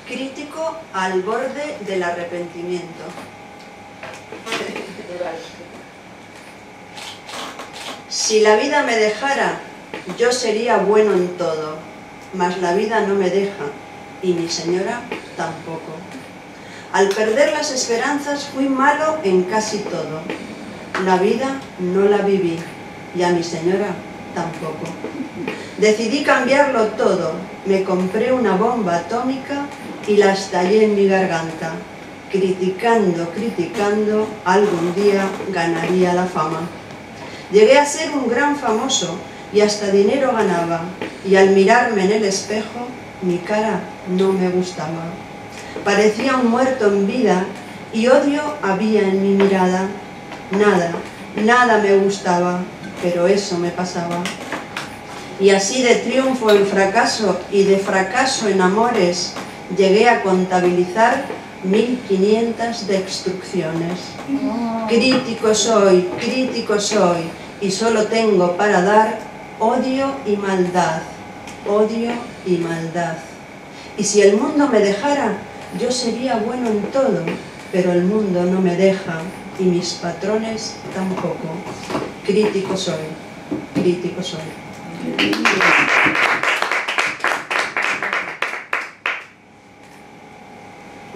Crítico al borde del arrepentimiento. Si la vida me dejara, yo sería bueno en todo, mas la vida no me deja, y mi señora tampoco. Al perder las esperanzas fui malo en casi todo. La vida no la viví, y a mi señora tampoco. Decidí cambiarlo todo, me compré una bomba atómica y la estallé en mi garganta. Criticando, criticando, algún día ganaría la fama. Llegué a ser un gran famoso y hasta dinero ganaba, y al mirarme en el espejo, mi cara no me gustaba. Parecía un muerto en vida y odio había en mi mirada. Nada, nada me gustaba, pero eso me pasaba. Y así de triunfo en fracaso y de fracaso en amores, llegué a contabilizar 1500 destrucciones. Crítico soy, crítico soy, y solo tengo para dar odio y maldad, odio y maldad. Y si el mundo me dejara, yo sería bueno en todo, pero el mundo no me deja, y mis patrones tampoco. Crítico soy, crítico soy.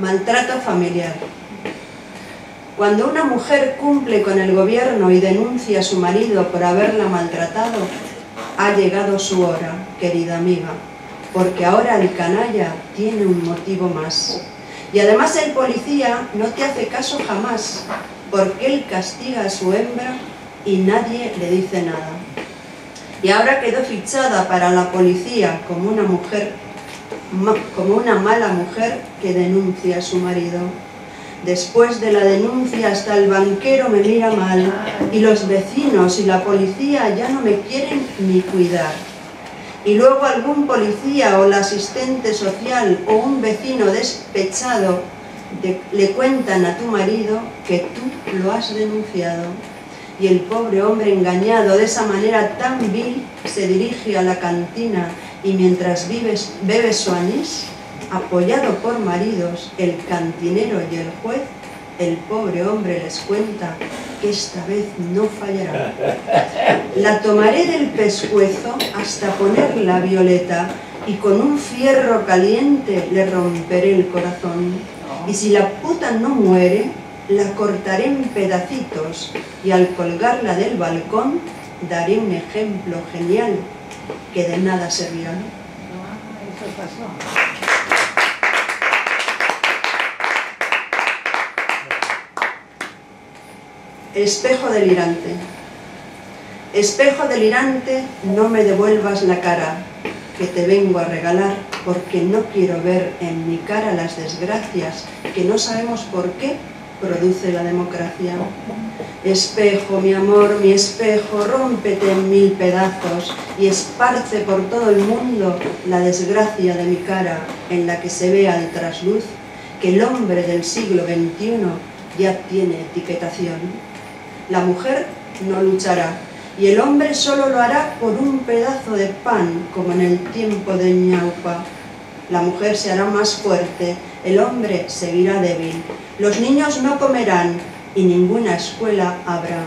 Maltrato familiar. Cuando una mujer cumple con el gobierno y denuncia a su marido por haberla maltratado, ha llegado su hora, querida amiga, porque ahora el canalla tiene un motivo más. Y además el policía no te hace caso jamás, porque él castiga a su hembra y nadie le dice nada. Y ahora quedó fichada para la policía como una mujer, como una mala mujer que denuncia a su marido. Después de la denuncia hasta el banquero me mira mal y los vecinos y la policía ya no me quieren ni cuidar. Y luego algún policía o la asistente social o un vecino despechado de- le cuentan a tu marido que tú lo has denunciado. Y el pobre hombre engañado de esa manera tan vil se dirige a la cantina y mientras vives, bebe su anís, apoyado por maridos, el cantinero y el juez, el pobre hombre les cuenta que esta vez no fallará. La tomaré del pescuezo hasta ponerla violeta y con un fierro caliente le romperé el corazón. Y si la puta no muere, la cortaré en pedacitos y al colgarla del balcón daré un ejemplo genial que de nada servirá. Eso pasó. Espejo delirante. Espejo delirante, no me devuelvas la cara que te vengo a regalar, porque no quiero ver en mi cara las desgracias que no sabemos por qué produce la democracia. Espejo, mi amor, mi espejo, rómpete en mil pedazos y esparce por todo el mundo la desgracia de mi cara en la que se ve al trasluz que el hombre del siglo XXI ya tiene etiquetación. La mujer no luchará y el hombre solo lo hará por un pedazo de pan, como en el tiempo de Ñaupa. La mujer se hará más fuerte, el hombre seguirá débil. Los niños no comerán y ninguna escuela habrá.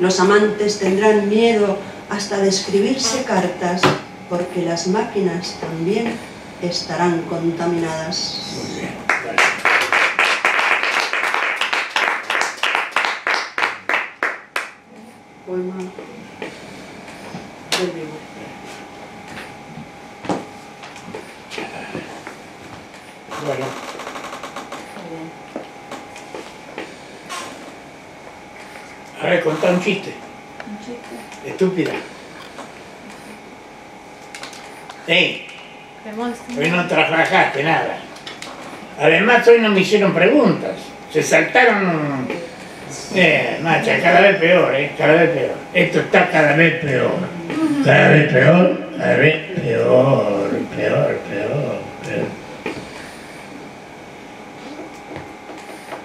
Los amantes tendrán miedo hasta de escribirse cartas, porque las máquinas también estarán contaminadas. Muy bien, vale. Poema del vivo. Bueno. A ver, contá un chiste. Estúpida. Ey, hoy no trabajaste nada. Además, hoy no me hicieron preguntas. Se saltaron... Eh, macha, cada vez peor, eh, cada vez peor. Esto está cada vez peor. Cada vez peor, cada vez peor, peor, peor, peor.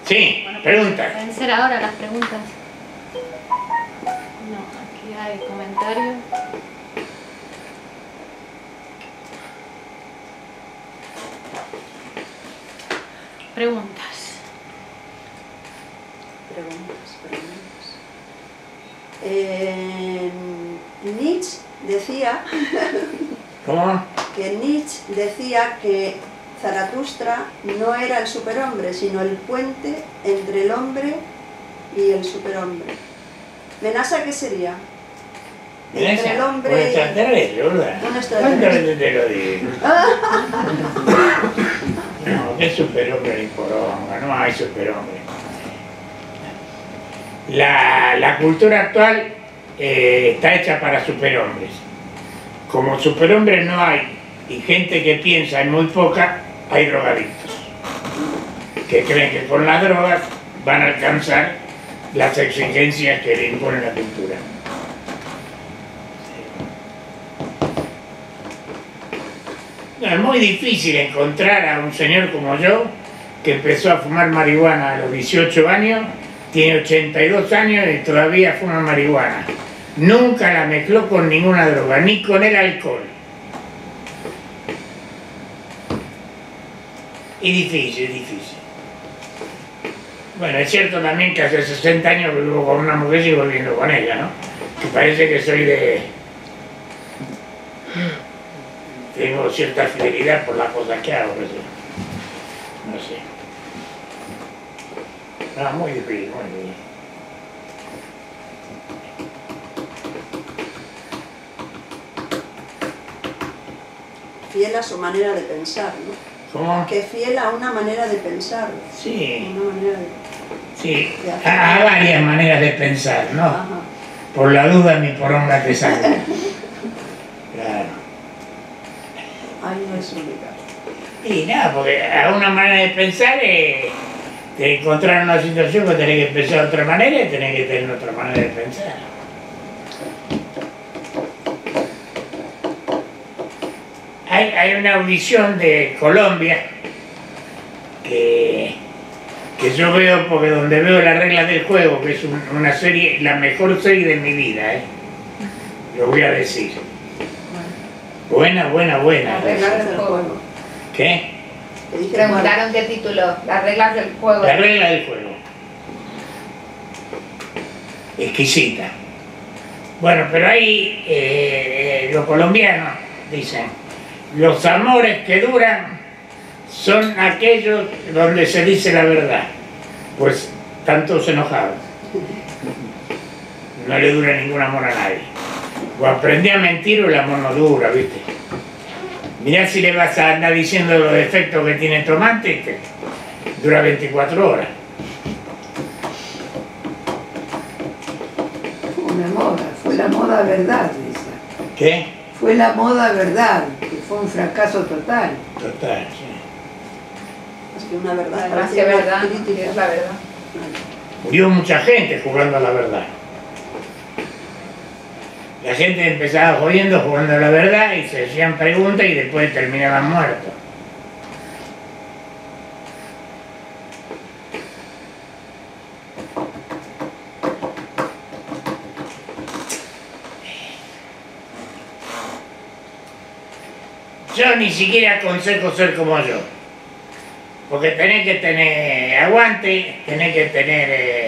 Sí, pregunta. Pueden ser ahora las preguntas. No, aquí hay comentarios. Preguntas. Preguntas, preguntas. Eh, Nietzsche decía ¿Cómo? que Nietzsche decía que Zaratustra no era el superhombre, sino el puente entre el hombre y el superhombre. ¿Menasa qué sería? Entre el hombre. ¿Cuántas veces te lo digo? No, qué superhombre ni poronga, no hay superhombre. La, la cultura actual eh, está hecha para superhombres. Como superhombres no hay, y gente que piensa en muy poca, hay drogadictos. Que creen que con las drogas van a alcanzar las exigencias que le impone la cultura. Es muy difícil encontrar a un señor como yo que empezó a fumar marihuana a los 18 años, tiene 82 años y todavía fuma marihuana. Nunca la mezcló con ninguna droga, ni con el alcohol. Y difícil, difícil. Bueno, es cierto también que hace 60 años vivo con una mujer y sigo viviendo con ella, ¿no? Que parece que soy de... Tengo cierta fidelidad por las cosas que hago, pero no sé. No, muy difícil, muy difícil. Fiel a su manera de pensar, ¿no? ¿Cómo? Que fiel a una manera de pensar. Sí, Una manera de... sí. Hay varias maneras de pensar, ¿no? Ajá. Por la duda mi poronga te salga. Claro. Ahí no es única. Y nada, porque a una manera de pensar es de encontrar una situación que tenés que pensar de otra manera y tenés que tener otra manera de pensar. Hay, hay una audición de Colombia que, que yo veo porque donde veo las reglas del juego, que es un- una serie, la mejor serie de mi vida, ¿eh? lo voy a decir. Buena, buena, buena. Las reglas Reglas del juego. ¿Qué? Preguntaron qué título. Las reglas del juego. La regla del juego. exquisita. Bueno, pero ahí eh, los colombianos dicen, los amores que duran son aquellos donde se dice la verdad. Pues tantos enojados. No le dura ningún amor a nadie. O aprendí a mentir o el amor no dura, ¿viste? Mirá si le vas a andar diciendo los defectos que tiene tomate, que dura 24 horas. Fue una moda, fue la moda verdad, esa. ¿Qué? Fue la moda verdad, que fue un fracaso total. Total, sí. Es que una verdad una verdad, es la verdad. Murió mucha gente jugando a la verdad. La gente empezaba jodiendo, jugando la verdad y se hacían preguntas y después terminaban muertos. Yo ni siquiera aconsejo ser como yo. Porque tenés que tener aguante, tenés que tener eh,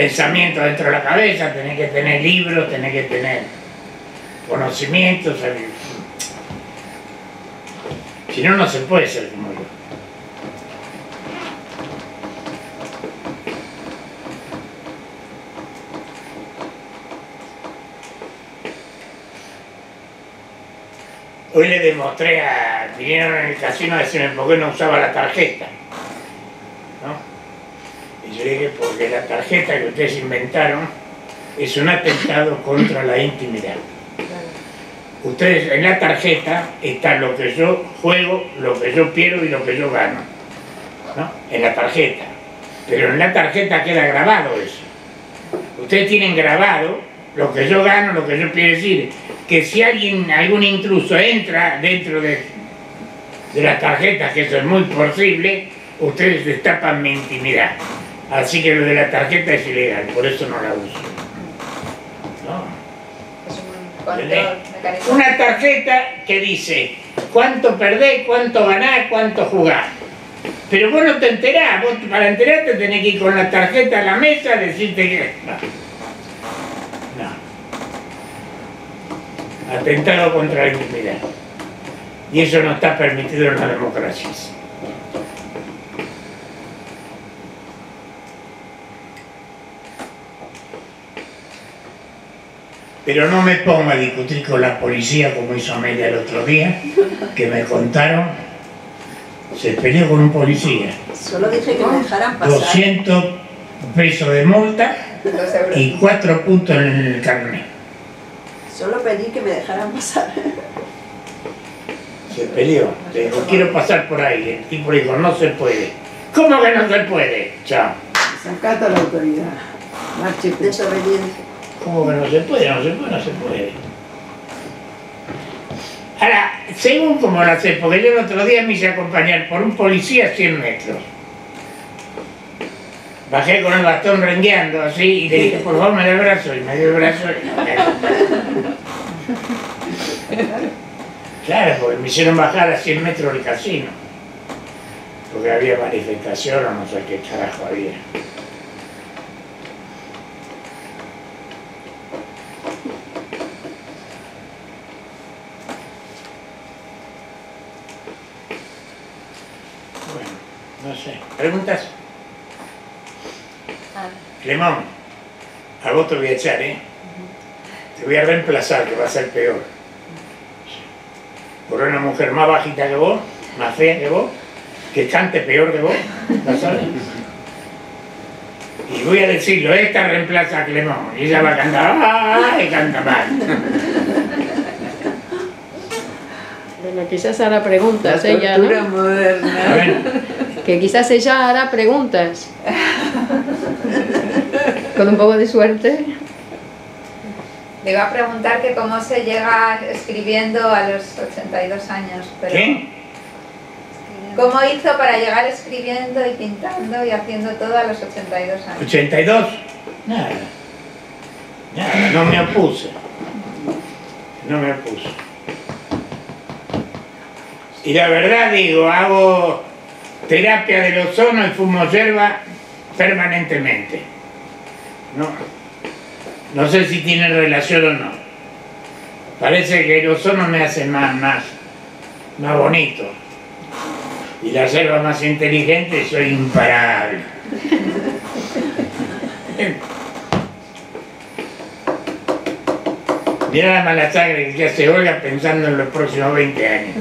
pensamiento dentro de la cabeza, tenés que tener libros, tenés que tener conocimientos. Si no, no se puede ser como yo. Hoy le demostré a. vinieron en el casino a decirme por qué no usaba la tarjeta. ¿no? Y porque la tarjeta que ustedes inventaron es un atentado contra la intimidad. Ustedes, en la tarjeta está lo que yo juego, lo que yo pierdo y lo que yo gano. ¿no? En la tarjeta. Pero en la tarjeta queda grabado eso. Ustedes tienen grabado lo que yo gano, lo que yo quiero decir, que si alguien, algún intruso entra dentro de, de las tarjetas, que eso es muy posible, ustedes destapan mi intimidad. Así que lo de la tarjeta es ilegal, por eso no la uso. ¿No? Es un control. Una tarjeta que dice cuánto perdés, cuánto ganás, cuánto jugás. Pero vos no te enterás, vos para enterarte tenés que ir con la tarjeta a la mesa a decirte que... No. No. Atentado contra la intimidad. Y eso no está permitido en la democracia. Pero no me pongo a discutir con la policía como hizo Amelia el otro día, que me contaron, se peleó con un policía, Solo dije que me dejaran pasar. 200 pesos de multa y 4 puntos en el carnet. Solo pedí que me dejaran pasar. Se peleó, le dijo, quiero pasar por ahí, el tipo dijo, no se puede. ¿Cómo que no se puede? Chao. Sacata la autoridad. Marche. Desobediente. ¿Cómo que no se puede? No se puede, no se puede. Ahora, según como la sé, porque yo el otro día me hice acompañar por un policía a 100 metros. Bajé con el bastón rengueando así y le dije, por favor, me da el brazo. Y me dio el brazo. y- Claro, porque me hicieron bajar a 100 metros del casino. Porque había manifestación o no sé qué carajo había. Bueno, no sé. ¿Preguntas? Ah, Clemón, a vos te voy a echar, ¿eh? Te voy a reemplazar, que va a ser peor. Por una mujer más bajita que vos, más fea que vos, que cante peor que vos, ¿la sabes? Y voy a decirlo, esta reemplaza a Clemón. Y ella va a cantar, ¡ah! y canta mal. Bueno, quizás hará preguntas La ella, tortura ¿no? A ver, Que quizás ella hará preguntas. Con un poco de suerte. Le iba a preguntar que cómo se llega escribiendo a los 82 años. Pero ¿qué? ¿Cómo hizo para llegar escribiendo y pintando y haciendo todo a los 82 años? 82, nada. Nada, no me opuse. No me opuse. Y la verdad digo, hago terapia del ozono y fumo hierba permanentemente. ¿No? No sé si tiene relación o no. Parece que el ozono me hace más, más, más bonito. Y la selva más inteligente soy imparable. Mira la mala sangre que hace Olga pensando en los próximos 20 años.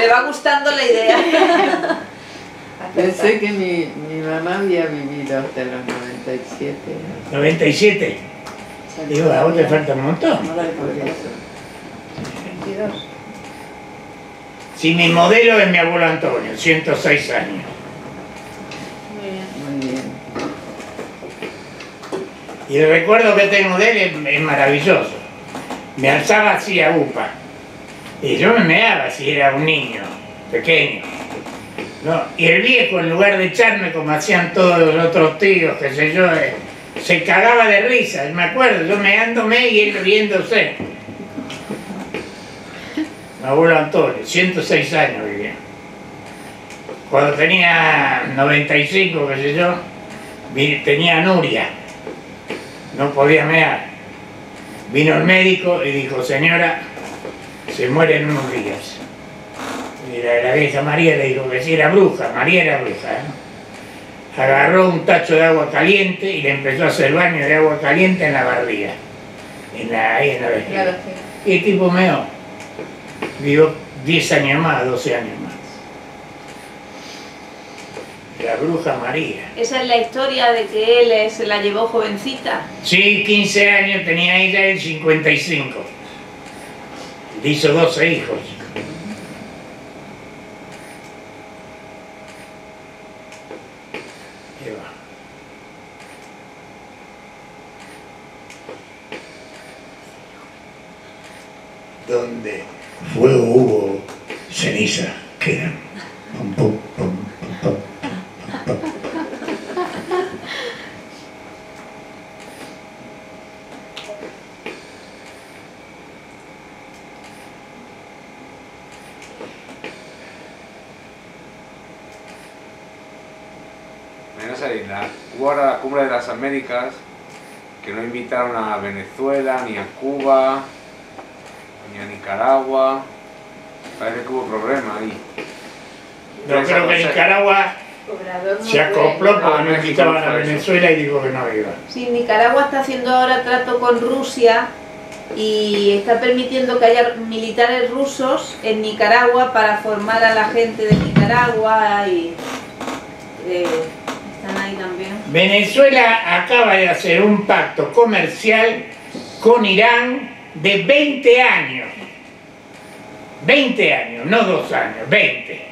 Le va gustando la idea. Pensé que mi, mi mamá había vivido hasta los 97. 97. Digo, a vos te falta un montón. Por eso. 22. Si mi modelo es mi abuelo Antonio, 106 años. Muy bien. Y el recuerdo que tengo de él es, es maravilloso. Me alzaba así a upa. Y yo me meaba si era un niño, pequeño. ¿no? Y el viejo, en lugar de echarme como hacían todos los otros tíos, qué sé yo, eh, se cagaba de risa. Me acuerdo, yo meándome y él riéndose. Mi abuelo Antonio, 106 años vivía. Cuando tenía 95, qué sé yo, tenía anuria no podía mear. Vino el médico y dijo, señora, se muere en unos días. Y la, la vieja María le dijo que sí era bruja, María era bruja. ¿eh? Agarró un tacho de agua caliente y le empezó a hacer baño de agua caliente en la barriga, en la, ahí en la. Claro, sí. Y el tipo meó. Vivió 10 años más, 12 años más. La bruja María. Esa es la historia de que él se la llevó jovencita. Sí, 15 años tenía ella, él 55. Hizo 12 hijos. Ahí va. Donde fuego hubo, ceniza quedan. Pum, pum, pum, pum, pum. Menos ahí, la, hubo ahora la cumbre de las Américas invitaron a Venezuela, ni a Cuba, ni a Nicaragua. Parece que hubo problema ahí. No creo que Nicaragua se acopló porque no invitaban a Venezuela y dijo que no iba. Sí, Nicaragua está haciendo ahora trato con Rusia y está permitiendo que haya militares rusos en Nicaragua para formar a la gente de Nicaragua y eh, están ahí también. Venezuela acaba de hacer un pacto comercial con Irán de 20 años. 20 años, no dos años, 20.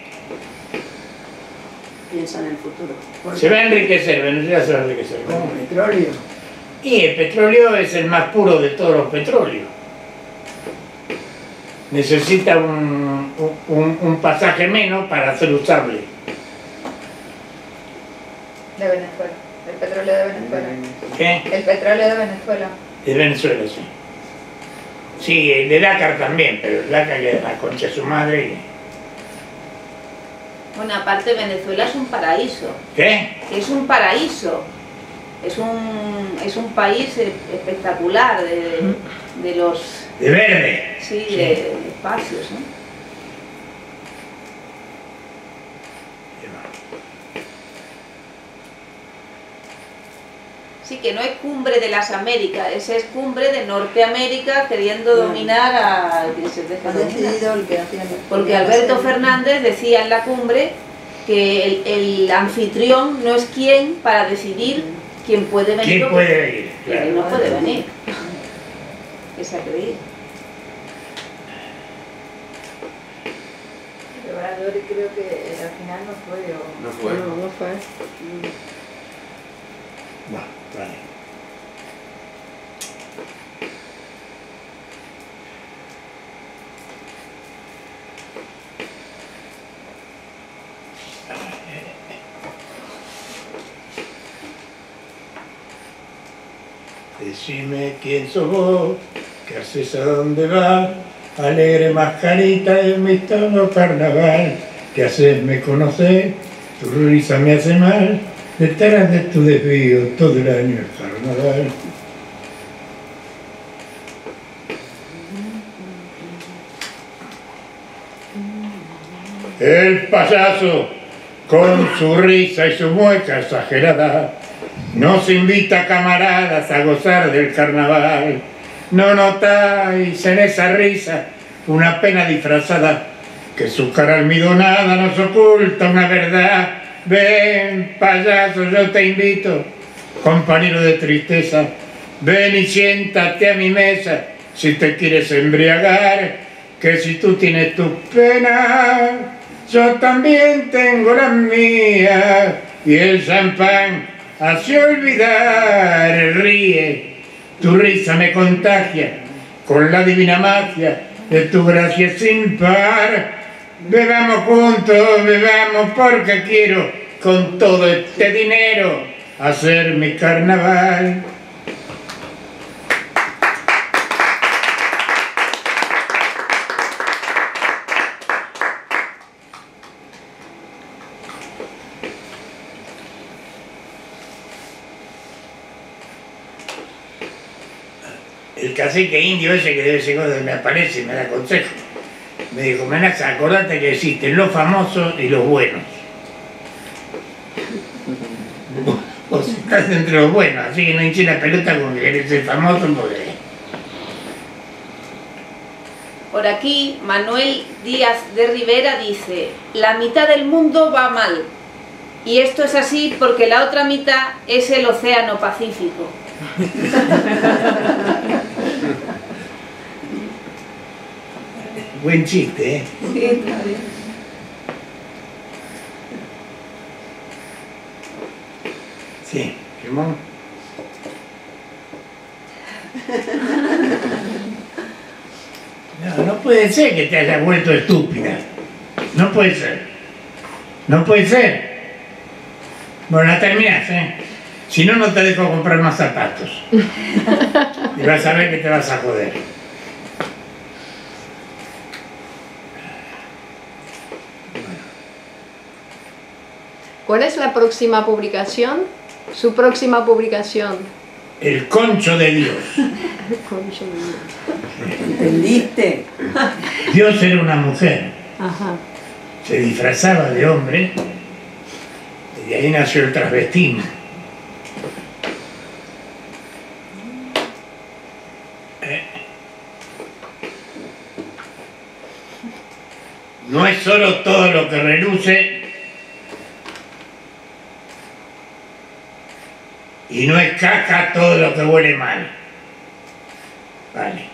Piensa en el futuro. Se va a enriquecer, Venezuela se va a enriquecer. Como petróleo. Y el petróleo es el más puro de todos los petróleos. Necesita un, un- un pasaje menos para ser usable. De Venezuela. El petróleo de Venezuela. ¿Qué? El petróleo de Venezuela. De Venezuela, sí. Sí, el de Dakar también, pero el Dakar que es la concha de su madre. y- Bueno, aparte Venezuela es un paraíso, ¿Qué? es un paraíso, es un, es un país e- espectacular de, de los De verde. sí, de espacios. ¿no? Sí, que no es cumbre de las Américas, esa es cumbre de Norteamérica queriendo Claro. dominar a que se deja dominar. Porque Alberto Fernández decía en la cumbre que el, el anfitrión no es quien para decidir quién puede venir ¿Quién puede venir? quién no puede venir. Creído. Obrador creo que al final no fue. o- No fue. No, no fue. Bueno, vale. Decime quién sos vos, ¿Qué haces a dónde vas? Alegre mascarita en mi tono carnaval. ¿Qué haces? ¿Me conoces? Tu risa me hace mal. Detrás de tu desvío todo el año es carnaval. El payaso, con su risa y su mueca exagerada, nos invita camaradas a gozar del carnaval. No notáis en esa risa una pena disfrazada, que su cara almidonada nos oculta una verdad. Ven, payaso, yo te invito, compañero de tristeza, ven y siéntate a mi mesa. Si te quieres embriagar, que si tú tienes tu pena, yo también tengo la mía. Y el champán hace olvidar, ríe, tu risa me contagia con la divina magia de tu gracia sin par. Bebamos juntos, bebamos porque quiero con todo este dinero hacer mi carnaval. el cacique indio ese que debe ser me aparece y me da consejo. Me dijo, Menaza, acordate que existen los famosos y los buenos. Vos estás entre los buenos, así que no hinches la pelota con que querés ser famoso porque... Por aquí, Manuel Díaz de Rivera dice, la mitad del mundo va mal. Y esto es así porque la otra mitad es el Océano Pacífico. Buen chiste, ¿eh? Sí, está bien. Sí, Simón. No, no puede ser que te hayas vuelto estúpida. No puede ser. No puede ser. Bueno, la terminas, ¿eh? Si no, no te dejo comprar más zapatos. Y vas a ver que te vas a joder. ¿Cuál es la próxima publicación? Su próxima publicación. El concho de Dios. Concho de Dios. ¿Entendiste? Dios era una mujer. Ajá. Se disfrazaba de hombre. Y de ahí nació el transvestismo. Eh. No es solo todo lo que reluce y no es caca todo lo que huele mal. Vale.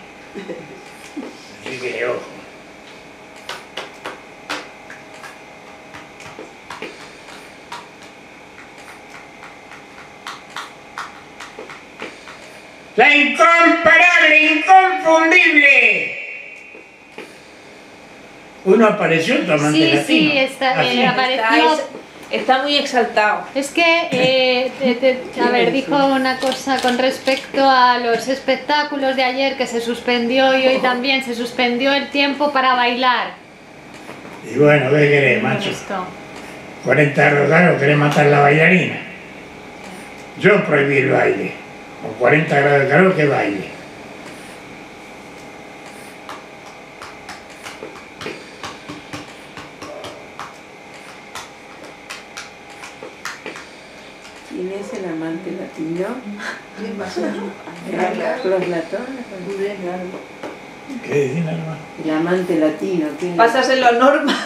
Así que ojo. La incomparable, inconfundible. Uno apareció amante Sí, latino. sí, eh, apareció. Está muy exaltado. Es que, eh, te- te- a ver, dijo una cosa con respecto a los espectáculos de ayer que se suspendió y hoy también se suspendió el tiempo para bailar. Y bueno, ¿qué querés, macho? gustó. 40 grados, querés matar la bailarina. Yo prohibí el baile. Con 40 grados de calor, que baile. ¿Quién es el amante latino? ¿Quién va a ser? Los Platón. ¿Qué Norma? El amante latino. ¿quién? Pásaselo a Norma.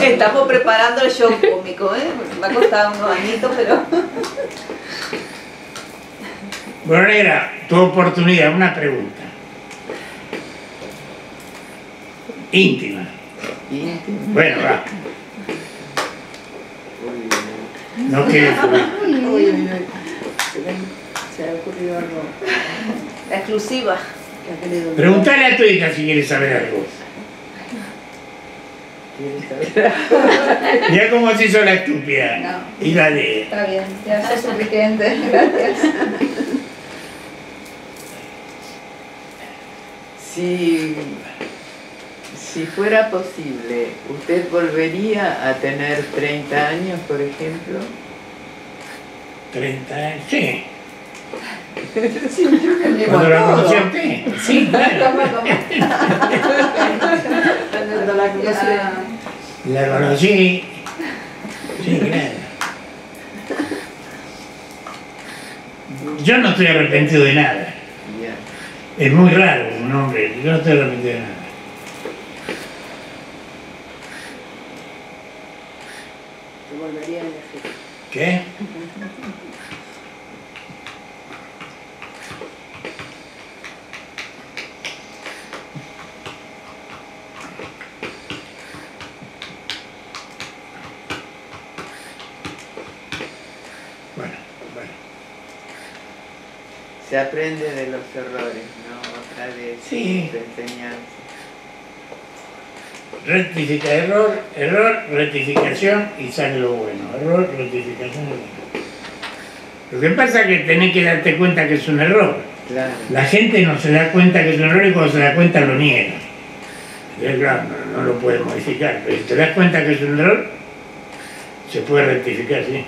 Estamos preparando el show cómico, ¿eh? Me ha costado unos añitos, pero... Bueno, negra, tu oportunidad, una pregunta. Íntima. Bueno, va. No. Uy, uy, uy. Se le- ha ocurrido algo. La exclusiva. que Preguntale a tu hija si quiere saber algo. ¿Quieres saber? Mira cómo se hizo la estúpida. No. Y la de... Está bien, ya es suficiente, gracias. Si, si fuera posible, ¿usted volvería a tener 30 años, por ejemplo? 30 años. Sí. Sí, yo Cuando la conocí a usted. Sí, claro. Cuando la conocí. La conocí. Sí, claro. Yo no estoy arrepentido de nada. Ya. Es muy raro un hombre. Yo no estoy arrepentido de nada. Te volvería a elegir. ¿Qué? Bueno, bueno. Se aprende de los errores, ¿no? Otra vez Sí. de enseñanza. Rectifica, error, error, rectificación y sale lo bueno. Error, rectificación y. Lo que pasa es que tenés que darte cuenta que es un error. Claro. La gente no se da cuenta que es un error y cuando se da cuenta lo niega. Entonces, claro, no, no lo puede modificar. Pero si te das cuenta que es un error, se puede rectificar, sí.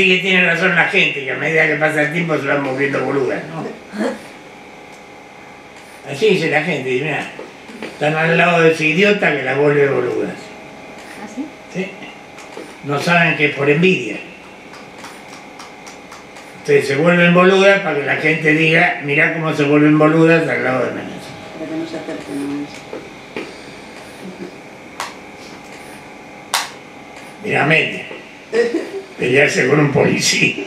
Así que tiene razón la gente, que a medida que pasa el tiempo se van moviendo boludas, ¿no? Así dice la gente, dice, mira, están al lado de ese idiota que la vuelve boludas. ¿Así? ¿sí? No saben que es por envidia. Entonces se vuelven boludas para que la gente diga, mira cómo se vuelven boludas al lado de Menes. Para que no se acerquen. Mira Amelia, pelearse con un policía.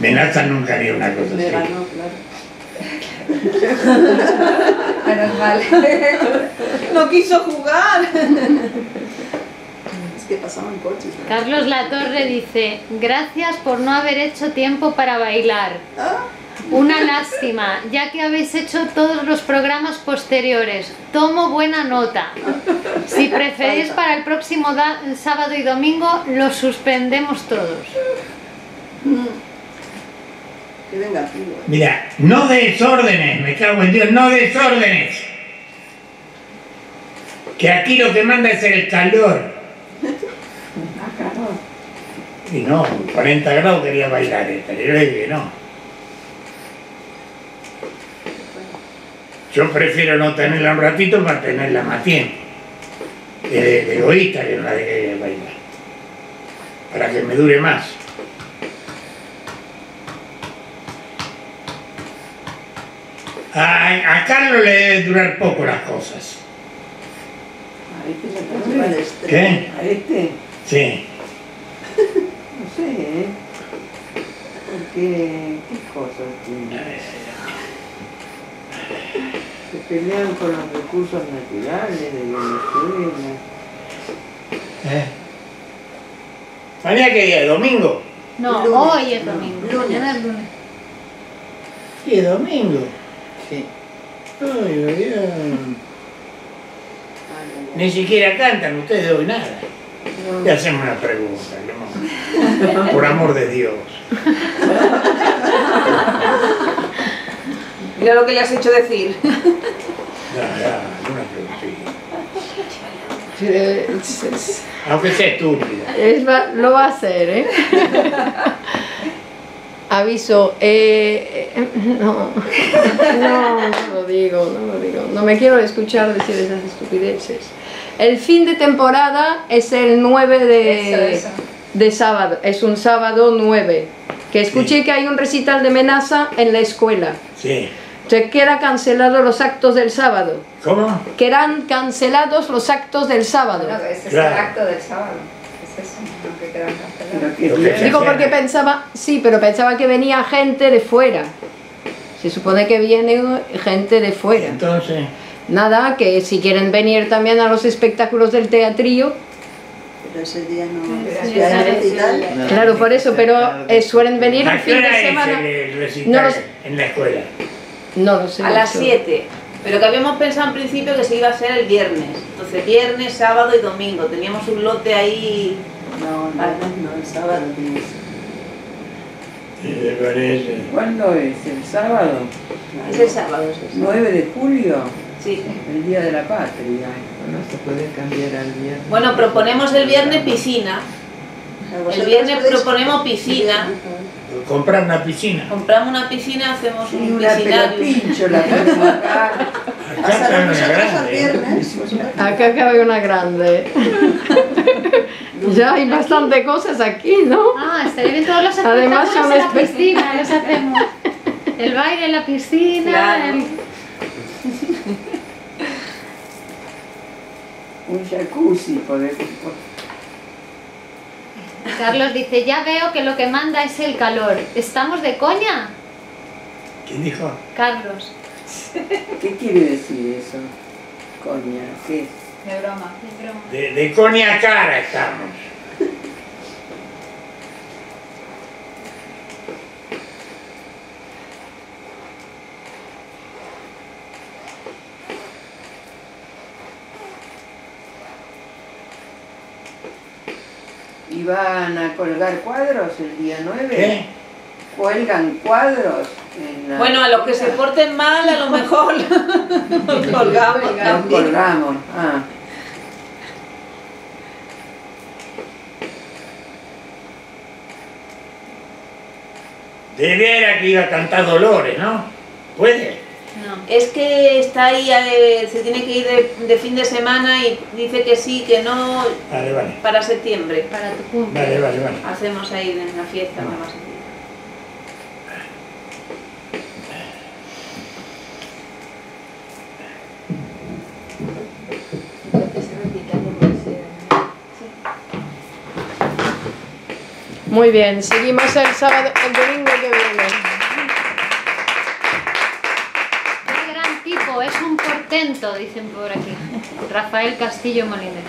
Menaza nunca haría una cosa así. ganó, claro. Menos mal. No quiso jugar. Es que pasaban coches. ¿no? Carlos Latorre dice, gracias por no haber hecho tiempo para bailar. Ah, Una lástima, ya que habéis hecho todos los programas posteriores. Tomo buena nota. Si preferís para el próximo sábado y domingo, los suspendemos todos. que venga aquí. ¿no? Mira, no desórdenes, me cago en Dios, no desórdenes. Que aquí lo que manda es el calor. Ah. Y no, 40 grados quería bailar esta, yo le dije que no. Yo prefiero no tenerla un ratito para tenerla más tiempo. De, de egoísta que no la dejé bailar. Para que me dure más. A, a Carlos le debe durar poco las cosas. A este de este. ¿Qué? A este, Sí. no sé, ¿eh? Porque, ¿qué cosas tiene? Se pelean con los recursos naturales de Venezuela. ¿Eh? ¿Mañana qué día? ¿Domingo? No, Lunes. hoy es domingo. Lunes. Mañana es lunes. Sí, es domingo. Sí. Ay, ay, ay. Ay, ay, ay. Ni siquiera cantan ustedes hoy nada. Le hacemos una pregunta, ¿no? por amor de Dios. Mira lo que le has hecho decir. Aunque sea estúpida. Lo va a hacer, ¿eh? Aviso, eh, eh, no, no, no lo digo, no lo digo. No me quiero escuchar decir esas estupideces. El fin de temporada es el 9 de, Eso, eso. de sábado, es un sábado 9. Que escuché que hay un recital de Menaza en la escuela. Sí. Se quedan cancelados los actos del sábado. ¿Cómo? Quedan cancelados los actos del sábado. Bueno, ese es Claro. el acto del sábado. Sí, sí, aunque quedan cancelados. Que que Digo porque pensaba, sí, pero pensaba que venía gente de fuera. Se supone que viene gente de fuera. Entonces, Nada, que si quieren venir también a los espectáculos del teatrío, Pero ese día no. Sí, No, claro, por eso, pero eh, suelen venir ¿a un qué fin de es semana. el, el recital No lo sé. en la escuela? No lo sé. A las eso. 7. Pero que habíamos pensado en principio que se iba a hacer el viernes. Entonces, viernes, sábado y domingo. Teníamos un lote ahí. no, no, no, el sábado tienes. Parece. ¿Cuándo es? ¿El sábado? Es el sábado, es el sábado. 9 de julio, Sí. el Día de la Patria. No se puede cambiar al viernes. Bueno, proponemos el viernes piscina. El viernes proponemos piscina. Comprar una piscina. Compramos una piscina, hacemos Y un una la ponemos acá. Acá está una grande. Acá cabe una grande. ya hay bastante cosas aquí, ¿no? Ah, estaría bien todos los Además, son en la piscina, los hacemos. El baile en la piscina, Claro. el... Un jacuzzi, podemos. Carlos dice, ya veo que lo que manda es el calor. ¿Estamos de coña? ¿Quién dijo? Carlos. ¿Qué quiere decir eso? Coña, ¿qué? De broma. de broma. De, de coña cara estamos. ¿Y van a colgar cuadros el día 9? ¿Qué? ¿Cuelgan cuadros? En la... Bueno, a los que se porten mal, a lo mejor los colgamos. Los colgamos. Ah. De veras que iba a cantar Dolores, ¿no? ¿Puede? No. Es que está ahí, eh, se tiene que ir de, de fin de semana y dice que sí, que no, Vale, vale. para septiembre. Para tu cumple. Vale, vale, vale. Hacemos ahí en la fiesta, vamos a decir. Muy bien, seguimos el sábado, el domingo que viene. portento, dicen por aquí. Rafael Castillo Moliner.